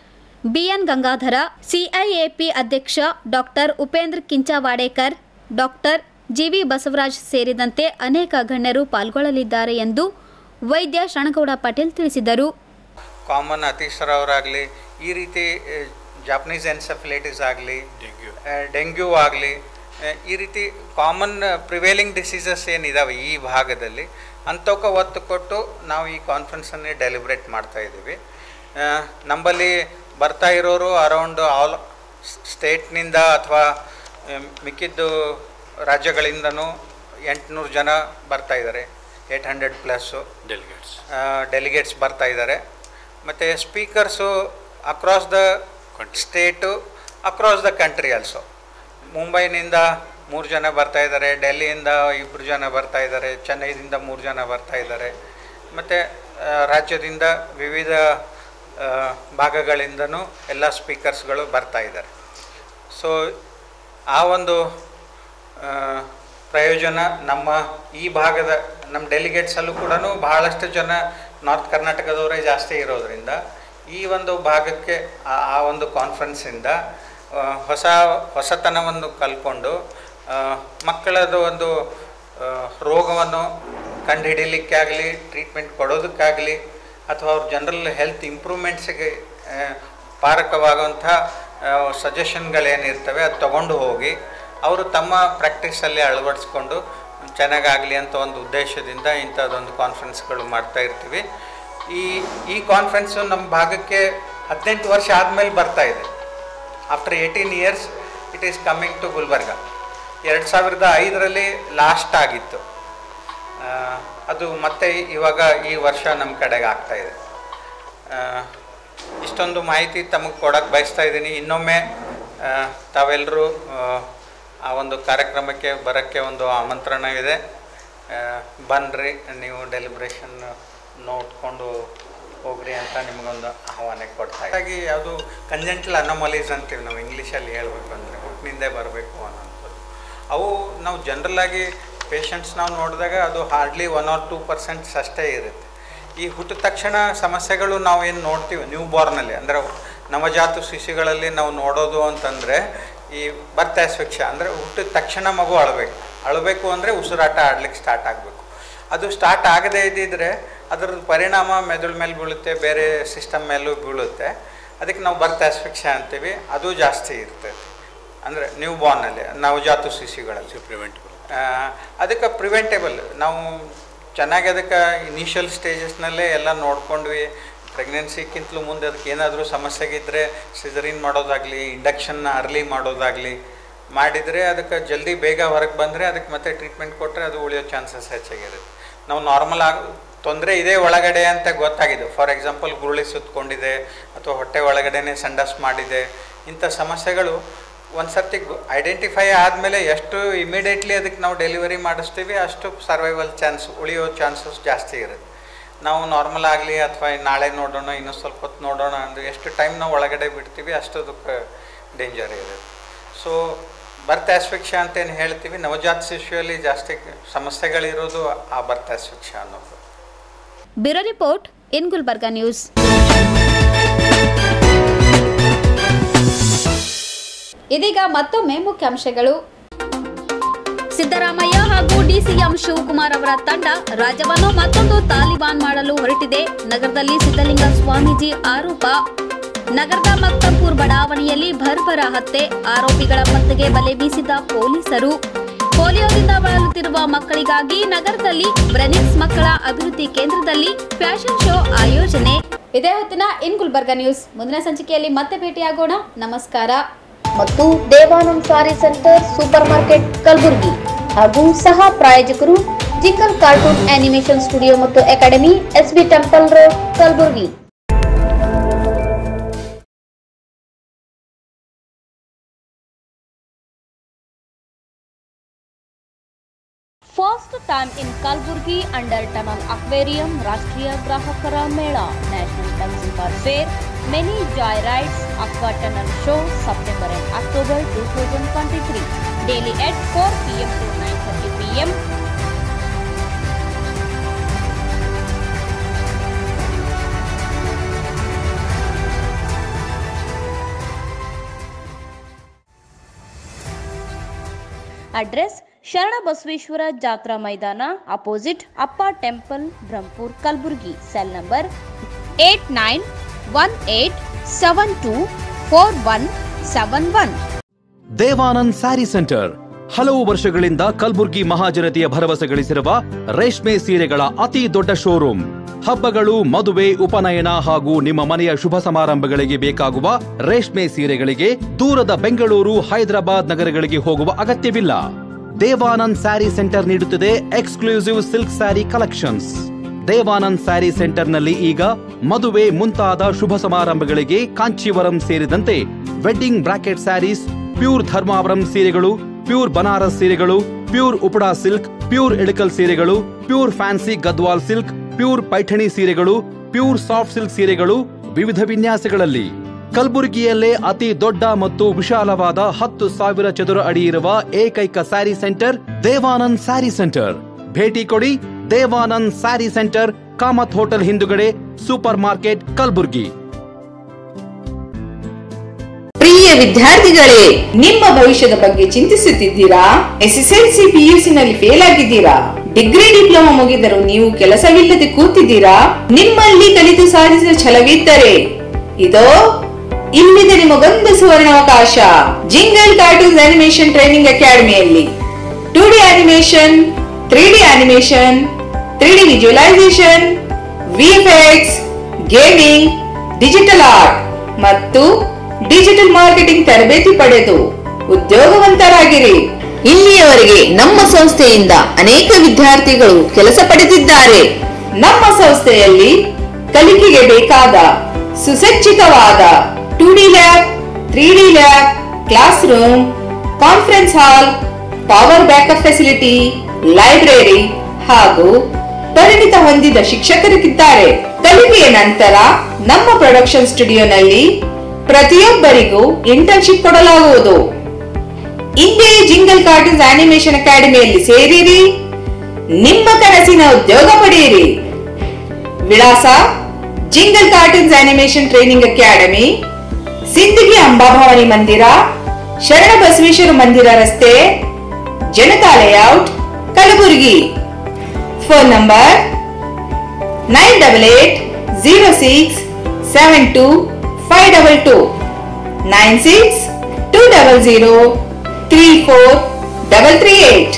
ಬಿಎನ್ ಗಂಗಾಧರ, ಸಿಐಎಪಿ ಅಧ್ಯಕ್ಷ doctor Upendra Kinchawadekar doctor GV Basavaraj ಸೇರಿದಂತೆ ಅನೇಕ ಗಣ್ಯರು ಪಾಲ್ಗೊಳ್ಳಲಿದ್ದಾರೆ ಎಂದು ವೈದ್ಯ ಶಣಗೌಡ ಪಾಟೀಲ್ ತಿಳಿಸಿದರು. ಕಾಮನ್ ಅತೀಶ್ವರ ಅವರಾಗಲಿ ಈ ರೀತಿ ಜಾಪನೀಸ್ ಎನ್ಸೆಫಿಲೈಟಿಸ್ ಆಗಲಿ ಡೆಂಗ್ಯೂ ಆಗಲಿ ಈ ರೀತಿ ಕಾಮನ್ ಪ್ರಿವೇಲಿಂಗ್ ಡಿಸೀಸಸ್ ಏನಿದಾವೆ ಈ ಭಾಗದಲ್ಲಿ ಅಂಥವಕ್ಕೆ ಒತ್ತು ಕೊಟ್ಟು ನಾವು ಈ ಕಾನ್ಫರೆನ್ಸನ್ನೇ ಡೆಲಿಬ್ರೇಟ್ ಮಾಡ್ತಾ ಇದ್ದೀವಿ. ನಮ್ಮಲ್ಲಿ ಬರ್ತಾ ಇರೋರು ಅರೌಂಡ್ ಆಲ್ ಸ್ಟೇಟ್ನಿಂದ ಅಥವಾ ಮಿಕ್ಕಿದ್ದು ರಾಜ್ಯಗಳಿಂದನೂ ಎಂಟುನೂರು ಜನ ಬರ್ತಾ ಇದ್ದಾರೆ. Eight hundred plus delegates delegates ಬರ್ತಾ ಇದ್ದಾರೆ. ಮತ್ತು speakers across the state across the country also ಮುಂಬೈನಿಂದ ಮೂರು ಜನ ಬರ್ತಾ ಇದ್ದಾರೆ ಡೆಲ್ಲಿಯಿಂದ ಇಬ್ಬರು ಜನ ಬರ್ತಾ ಇದ್ದಾರೆ ಚೆನ್ನೈದಿಂದ ಮೂರು ಜನ ಬರ್ತಾ ಇದ್ದಾರೆ ಮತ್ತು ರಾಜ್ಯದಿಂದ ವಿವಿಧ ಭಾಗಗಳಿಂದನೂ ಎಲ್ಲ ಸ್ಪೀಕರ್ಸ್ಗಳು ಬರ್ತಾ ಇದ್ದಾರೆ ಸೊ ಆ ಒಂದು ಪ್ರಯೋಜನ ನಮ್ಮ ಈ ಭಾಗದ, ನಮ್ಮ ಡೆಲಿಗೇಟ್ಸಲ್ಲೂ ಕೂಡ ಬಹಳಷ್ಟು ಜನ ನಾರ್ತ್ ಕರ್ನಾಟಕದವರೇ ಜಾಸ್ತಿ ಇರೋದ್ರಿಂದ ಈ ಒಂದು ಭಾಗಕ್ಕೆ ಆ- ಒಂದು ಕಾನ್ಫರೆನ್ಸಿಂದ ಹೊಸ, ಹೊಸತನವನ್ನು ಕಲ್ಕೊಂಡು ಮಕ್ಕಳದು ಒಂದು ರೋಗವನ್ನು ಕಂಡುಹಿಡಿಯಲಿಕ್ಕೆ ಆಗಲಿ ಟ್ರೀಟ್ಮೆಂಟ್ ಕೊಡೋದಕ್ಕಾಗಲಿ, ಅಥವಾ ಅವ್ರ ಜನರಲ್ ಹೆಲ್ತ್ ಇಂಪ್ರೂವ್ಮೆಂಟ್ಸಿಗೆ ಪಾರಕವಾಗುವಂಥ ಸಜೆಷನ್ಗಳೇನಿರ್ತವೆ ಅದು ತಗೊಂಡು ಹೋಗಿ, ಅವರು ತಮ್ಮ ಪ್ರಾಕ್ಟೀಸಲ್ಲಿ ಅಳವಡಿಸ್ಕೊಂಡು, ಚೆನ್ನಾಗಾಗಲಿ ಅಂತ ಒಂದು ಉದ್ದೇಶದಿಂದ ಇಂಥದ್ದೊಂದು ಕಾನ್ಫರೆನ್ಸ್ಗಳು ಮಾಡ್ತಾ ಇರ್ತೀವಿ. ಈ ಈ ಕಾನ್ಫರೆನ್ಸು ನಮ್ಮ ಭಾಗಕ್ಕೆ ಹದಿನೆಂಟು ವರ್ಷ ಆದಮೇಲೆ ಬರ್ತಾ ಇದೆ. After eighteen years it is coming to Gulbarga ಎರಡು ಸಾವಿರದ ಐದರಲ್ಲಿ ಲಾಸ್ಟ್ ಆಗಿತ್ತು. ಅದು ಮತ್ತೆ ಇವಾಗ ಈ ವರ್ಷ ನಮ್ಮ ಕಡೆಗೆ ಆಗ್ತಾ ಇದೆ. ಇಷ್ಟೊಂದು ಮಾಹಿತಿ ತಮಗೆ ಕೊಡೋಕ್ಕೆ ಬಯಸ್ತಾ ಇದ್ದೀನಿ. ಇನ್ನೊಮ್ಮೆ ತಾವೆಲ್ಲರೂ ಆ, ಒಂದು ಕಾರ್ಯಕ್ರಮಕ್ಕೆ ಬರೋಕ್ಕೆ ಒಂದು ಆಮಂತ್ರಣ ಇದೆ. ಬನ್ನಿರಿ ನೀವು ಡೆಲಿಬ್ರೇಷನ್ ನೋಡ್ಕೊಂಡು ಹೋಗ್ರಿ ಅಂತ ನಿಮಗೊಂದು ಆಹ್ವಾನ ಕೊಡ್ತಾ. ಹಾಗಾಗಿ ಅದು ಕಂಜೆಂಟಲ್ ಅನಮಲೀಸ್ ಅಂತೀವಿ ನಾವು ಇಂಗ್ಲೀಷಲ್ಲಿ ಹೇಳ್ಬೇಕು ಅಂದರೆ ಹುಟ್ಟಿನಿಂದೇ ಬರಬೇಕು ಅನ್ನೋಂಥದ್ದು. ಅವು ನಾವು ಜನರಲಾಗಿ ಪೇಷಂಟ್ಸ್ ನಾವು ನೋಡಿದಾಗ ಅದು hardly one or two percents ಅಷ್ಟೇ ಇರುತ್ತೆ. ಈ ಹುಟ್ಟಿದ ತಕ್ಷಣ ಸಮಸ್ಯೆಗಳು ನಾವು ಏನು ನೋಡ್ತೀವಿ ನ್ಯೂ ಬಾರ್ನಲ್ಲಿ ಅಂದರೆ ನವಜಾತ ಶಿಶುಗಳಲ್ಲಿ ನಾವು ನೋಡೋದು ಅಂತಂದರೆ ಈ ಬರ್ತಾ ಸ್ವಿಕ್ಷ ಅಂದರೆ ಹುಟ್ಟಿದ ತಕ್ಷಣ ಮಗು ಅಳಬೇಕು. ಅಳಬೇಕು ಅಂದರೆ ಉಸಿರಾಟ ಆಡ್ಲಿಕ್ಕೆ ಸ್ಟಾರ್ಟ್ ಆಗಬೇಕು. ಅದು ಸ್ಟಾರ್ಟ್ ಆಗದೇ ಇದ್ದಿದ್ರೆ ಅದರ ಪರಿಣಾಮ ಮೆದುಳ ಮೇಲೆ ಬೀಳುತ್ತೆ ಬೇರೆ ಸಿಸ್ಟಮ್ ಮೇಲೂ ಬೀಳುತ್ತೆ. ಅದಕ್ಕೆ ನಾವು ಬರ್ತ್ ಆಸ್ಪೆಕ್ಷ ಅಂತೀವಿ. ಅದು ಜಾಸ್ತಿ ಇರ್ತದೆ. ಅಂದರೆ ನ್ಯೂ ಬಾರ್ನಲ್ಲಿ ನವಜಾತ ಶಿಶುಗಳಲ್ಲಿ. ಪ್ರಿವೆಂಟಬಲ್ ಅದಕ್ಕೆ ಪ್ರಿವೆಂಟೇಬಲ್ ನಾವು ಚೆನ್ನಾಗಿ ಅದಕ್ಕೆ ಇನಿಷಿಯಲ್ ಸ್ಟೇಜಸ್ನಲ್ಲೇ ಎಲ್ಲ ನೋಡ್ಕೊಂಡ್ವಿ. ಪ್ರೆಗ್ನೆನ್ಸಿಕ್ಕಿಂತಲೂ ಮುಂದೆ ಅದಕ್ಕೆ ಏನಾದರೂ ಸಮಸ್ಯೆಗಿದ್ದರೆ ಸಿಜರಿನ್ ಮಾಡೋದಾಗಲಿ ಇಂಡಕ್ಷನ್ನ ಅರ್ಲಿ ಮಾಡೋದಾಗಲಿ ಮಾಡಿದರೆ ಅದಕ್ಕೆ ಜಲ್ದಿ ಬೇಗ ಹೊರಗೆ ಬಂದರೆ ಅದಕ್ಕೆ ಮತ್ತೆ ಟ್ರೀಟ್ಮೆಂಟ್ ಕೊಟ್ಟರೆ ಅದು ಉಳಿಯೋ ಚಾನ್ಸಸ್ ಹೆಚ್ಚಾಗಿರುತ್ತೆ. ನಾವು ನಾರ್ಮಲ್ ಆಗಿ ತೊಂದರೆ ಇದೆ ಒಳಗಡೆ ಅಂತ ಗೊತ್ತಾಗಿದೆ. ಫಾರ್ ಎಕ್ಸಾಂಪಲ್ ಗುರುಳಿ ಸುತ್ತಕೊಂಡಿದೆ ಅಥವಾ ಹೊಟ್ಟೆ ಒಳಗಡೆನೆ ಸಂಡಸ್ ಮಾಡಿದೆ. ಇಂಥ ಸಮಸ್ಯೆಗಳು ಒಂದು ಸರ್ತಿ ಐಡೆಂಟಿಫೈ ಆದಮೇಲೆ ಎಷ್ಟು ಇಮಿಡಿಯೇಟ್ಲಿ ಅದಕ್ಕೆ ನಾವು ಡೆಲಿವರಿ ಮಾಡಿಸ್ತೀವಿ, ಅಷ್ಟು ಸರ್ವೈವಲ್ ಚಾನ್ಸ್ ಉಳಿಯೋ ಚಾನ್ಸಸ್ ಜಾಸ್ತಿ ಇರುತ್ತೆ. ನಾವು ನಾರ್ಮಲ್ ಆಗಲಿ ಅಥವಾ ನಾಳೆ ನೋಡೋಣ, ಇನ್ನೂ ಸ್ವಲ್ಪ ಹೊತ್ತು ನೋಡೋಣ ಅಂದರೆ ಎಷ್ಟು ಟೈಮ್ ನಾವು ಒಳಗಡೆ ಬಿಡ್ತೀವಿ ಅಷ್ಟು ಅದಕ್ಕೆ ಡೇಂಜರ್ ಇರುತ್ತೆ. ಸೊ ಬರ್ತ್ ಅಂತ ಅಂತೇನು ಹೇಳ್ತೀವಿ, ನವಜಾತ ಶಿಶುವಲ್ಲಿ ಜಾಸ್ತಿ ಸಮಸ್ಯೆಗಳಿರೋದು ಆ ಬರ್ತ್ ಆಸ್ಫಿಕ್ಷ ಅನ್ನೋದು. Bureau report in Gulbarga news. ಇದೀಗ ಮತ್ತೊಮ್ಮೆ ಮುಖ್ಯಾಂಶಗಳು. ಸಿದ್ದರಾಮಯ್ಯ ಹಾಗೂ ಡಿಸಿಎಂ ಶಿವಕುಮಾರ್ ಅವರ ತಂಡ ರಾಜ್ಯವನ್ನು ಮತ್ತೊಂದು ತಾಲಿಬಾನ್ ಮಾಡಲು ಹೊರಟಿದೆ. ನಗರದಲ್ಲಿ ಸಿದ್ದಲಿಂಗ ಸ್ವಾಮೀಜಿ ಆರೋಪ. ನಗರದ ಮಕ್ತಂಪುರ್ ಬಡಾವಣೆಯಲ್ಲಿ ಭರ್ಭರ ಹತ್ಯೆ. ಆರೋಪಿಗಳ ಪತ್ತೆಗೆ ಬಲೆ ಬೀಸಿದ ಪೊಲೀಸರು. ಪೋಲಿಯೋದಿಂದ ಬಳಲುತ್ತಿರುವ ಮಕ್ಕಳಿಗಾಗಿ ನಗರದಲ್ಲಿ ಬ್ರೆನಿಕ್ಸ್ ಮಕ್ಕಳ ಅಭಿವೃದ್ಧಿ ಕೇಂದ್ರದಲ್ಲಿ ಫ್ಯಾಷನ್ ಶೋ ಆಯೋಜನೆ. ಇದೇ ಹೊತ್ತಿನ ಇನ್ ಗುಲ್ಬರ್ಗ ನ್ಯೂಸ್. ಮುಂದಿನ ಸಂಚಿಕೆಯಲ್ಲಿ ಮತ್ತೆ ಭೇಟಿಯಾಗೋಣ. ನಮಸ್ಕಾರ. ಮತ್ತು Devanand sari centre super market Kalaburagi ಹಾಗೂ ಸಹ ಪ್ರಾಯೋಜಕರು ಜಿಂಗಲ್ ಕಾರ್ಟೂನ್ ಆನಿಮೇಷನ್ ಸ್ಟುಡಿಯೋ ಮತ್ತು academy S B temple road Kalaburagi. Time in Kalaburgi under tunnel aquarium ರಾಷ್ಟ್ರೀಯ ಗ್ರಾಹಕರ ಮೇಳ national consumer fair many joy rides aqua tunnel show September and October two thousand twenty three daily at four P M to nine thirty P M address Sharana Basaveshwara ಜಾತ್ರಾ ಮೈದಾನ, opposite Appa temple, Brahmapur, Kalaburagi. Cell number eight nine one eight seven two four one seven one. Devanand saree centre. ಹಲವು ವರ್ಷಗಳಿಂದ ಕಲ್ಬುರ್ಗಿ ಮಹಾಜನತೆಯ ಭರವಸೆ ಗಳಿಸಿರುವ ರೇಷ್ಮೆ ಸೀರೆಗಳ ಅತಿ ದೊಡ್ಡ ಶೋರೂಮ್. ಹಬ್ಬಗಳು, ಮದುವೆ, ಉಪನಯನ ಹಾಗೂ ನಿಮ್ಮ ಮನೆಯ ಶುಭ ಸಮಾರಂಭಗಳಿಗೆ ಬೇಕಾಗುವ ರೇಷ್ಮೆ ಸೀರೆಗಳಿಗೆ ದೂರದ ಬೆಂಗಳೂರು, ಹೈದರಾಬಾದ್ ನಗರಗಳಿಗೆ ಹೋಗುವ ಅಗತ್ಯವಿಲ್ಲ. ದೇವಾನಂದ್ ಸ್ಯಾರಿ ಸೆಂಟರ್ ನೀಡುತ್ತಿದೆ exclusive silk saree collections. Devanand saree ಸೆಂಟರ್ನಲ್ಲಿ ಈಗ ಮದುವೆ ಮುಂತಾದ ಶುಭ ಸಮಾರಂಭಗಳಿಗೆ ಕಾಂಚೀವರಂ ಸೇರಿದಂತೆ wedding bracket sarees, pure Dharmavaram ಸೀರೆಗಳು, ಪ್ಯೂರ್ ಬನಾರಸ್ ಸೀರೆಗಳು, pure Uppada silk, pure Ilkal ಸೀರೆಗಳು, pure fancy Gadwal silk, pure Paithani ಸೀರೆಗಳು, ಪ್ಯೂರ್ ಸಾಫ್ಟ್ ಸಿಲ್ಕ್ ಸೀರೆಗಳು ವಿವಿಧ ವಿನ್ಯಾಸಗಳಲ್ಲಿ. ಕಲಬುರಗಿಯಲ್ಲೇ ಅತಿ ದೊಡ್ಡ ಮತ್ತು ವಿಶಾಲವಾದ ಹತ್ತು ಸಾವಿರ ಚದುರ ಅಡಿ ಇರುವ ಏಕೈಕ ಸ್ಯಾರಿ ಸೆಂಟರ್ ದೇವಾನಂದ್ ಸ್ಯಾರಿ ಸೆಂಟರ್. ಭೇಟಿ ಕೊಡಿ ದೇವಾನಂದ್ ಸ್ಯಾರಿ ಸೆಂಟರ್, ಕಾಮತ್ ಹೋಟೆಲ್ ಹಿಂದುಗಡೆ, ಸೂಪರ್ ಮಾರ್ಕೆಟ್, ಕಲಬುರಗಿ. ಪ್ರಿಯ ವಿದ್ಯಾರ್ಥಿಗಳೇ, ನಿಮ್ಮ ಭವಿಷ್ಯದ ಬಗ್ಗೆ ಚಿಂತಿಸುತ್ತಿದ್ದೀರಾ? ಎಸ್ಎಸ್ಎಲ್ಸಿ ಪಿಯುಸಿನಲ್ಲಿ ಫೇಲ್ ಆಗಿದ್ದೀರಾ? ಡಿಗ್ರಿ ಡಿಪ್ಲೊಮಾ ಮುಗಿದರೂ ನೀವು ಕೆಲಸವಿಲ್ಲದೆ ಕೂತಿದ್ದೀರಾ? ನಿಮ್ಮಲ್ಲಿ ಕಲಿತು ಸಾಧಿಸಿದ ಛಲವಿದ್ದರೆ, ಇದೋ ಇಲ್ಲಿದೆ ನಿಮಗೊಂದು ಸುವರ್ಣಾವಕಾಶ ಜಿಂಗಲ್ ಕಾರ್ಟೂನ್ಸ್ ಅನಿಮೇಷನ್ ಟ್ರೈನಿಂಗ್ ಅಕಾಡೆಮಿಯಲ್ಲಿ two D animation three D animation three D visualisation VFX gaming digital art ಮತ್ತು ಡಿಜಿಟಲ್ ಮಾರ್ಕೆಟಿಂಗ್ ತರಬೇತಿ ಪಡೆದು ಉದ್ಯೋಗವಂತರಾಗಿರಿ. ಇಲ್ಲಿಯವರೆಗೆ ನಮ್ಮ ಸಂಸ್ಥೆಯಿಂದ ಅನೇಕ ವಿದ್ಯಾರ್ಥಿಗಳು ಕೆಲಸ ಪಡೆದಿದ್ದಾರೆ. ನಮ್ಮ ಸಂಸ್ಥೆಯಲ್ಲಿ ಕಲಿಕೆಗೆ ಬೇಕಾದ ಸುಸಜ್ಜಿತವಾದ two lab, lab lab, classroom, conference hall power backup facility library ಹಾಗೂ ಪರಿಣಿತ ಹೊಂದಿದ ಶಿಕ್ಷಕರಿದ್ದಾರೆ ಕಲಿಕೆಯ ನಂತರ ನಮ್ಮ ಪ್ರೊಡಕ್ಷನ್ ಸ್ಟುಡಿಯೋನಲ್ಲಿ ಪ್ರತಿಯೊಬ್ಬರಿಗೂ ಇಂಟರ್ನ್ಶಿಪ್ ಕೊಡಲಾಗುವುದು. ಇಂದೇ ಜಿಂಗಲ್ ಕಾರ್ಟೂನ್ಸ್ ಆನಿಮೇಷನ್ ಅಕಾಡೆಮಿಯಲ್ಲಿ ಸೇರಿರಿ. ನಿಮ್ಮ ಕನಸಿನ ಉದ್ಯೋಗ ಪಡೆಯಿರಿ. ವಿಳಾಸ Jingle Cartoons animation training academy Sindagi Ambabhavani ಮಂದಿರ ಶರಣ ಬಸವೇಶ್ವರ ಮಂದಿರ ರಸ್ತೆ Janata layout Kalaburagi. Phone number nine double eight zero six seven two five double two, nine six two double zero three four double three eight.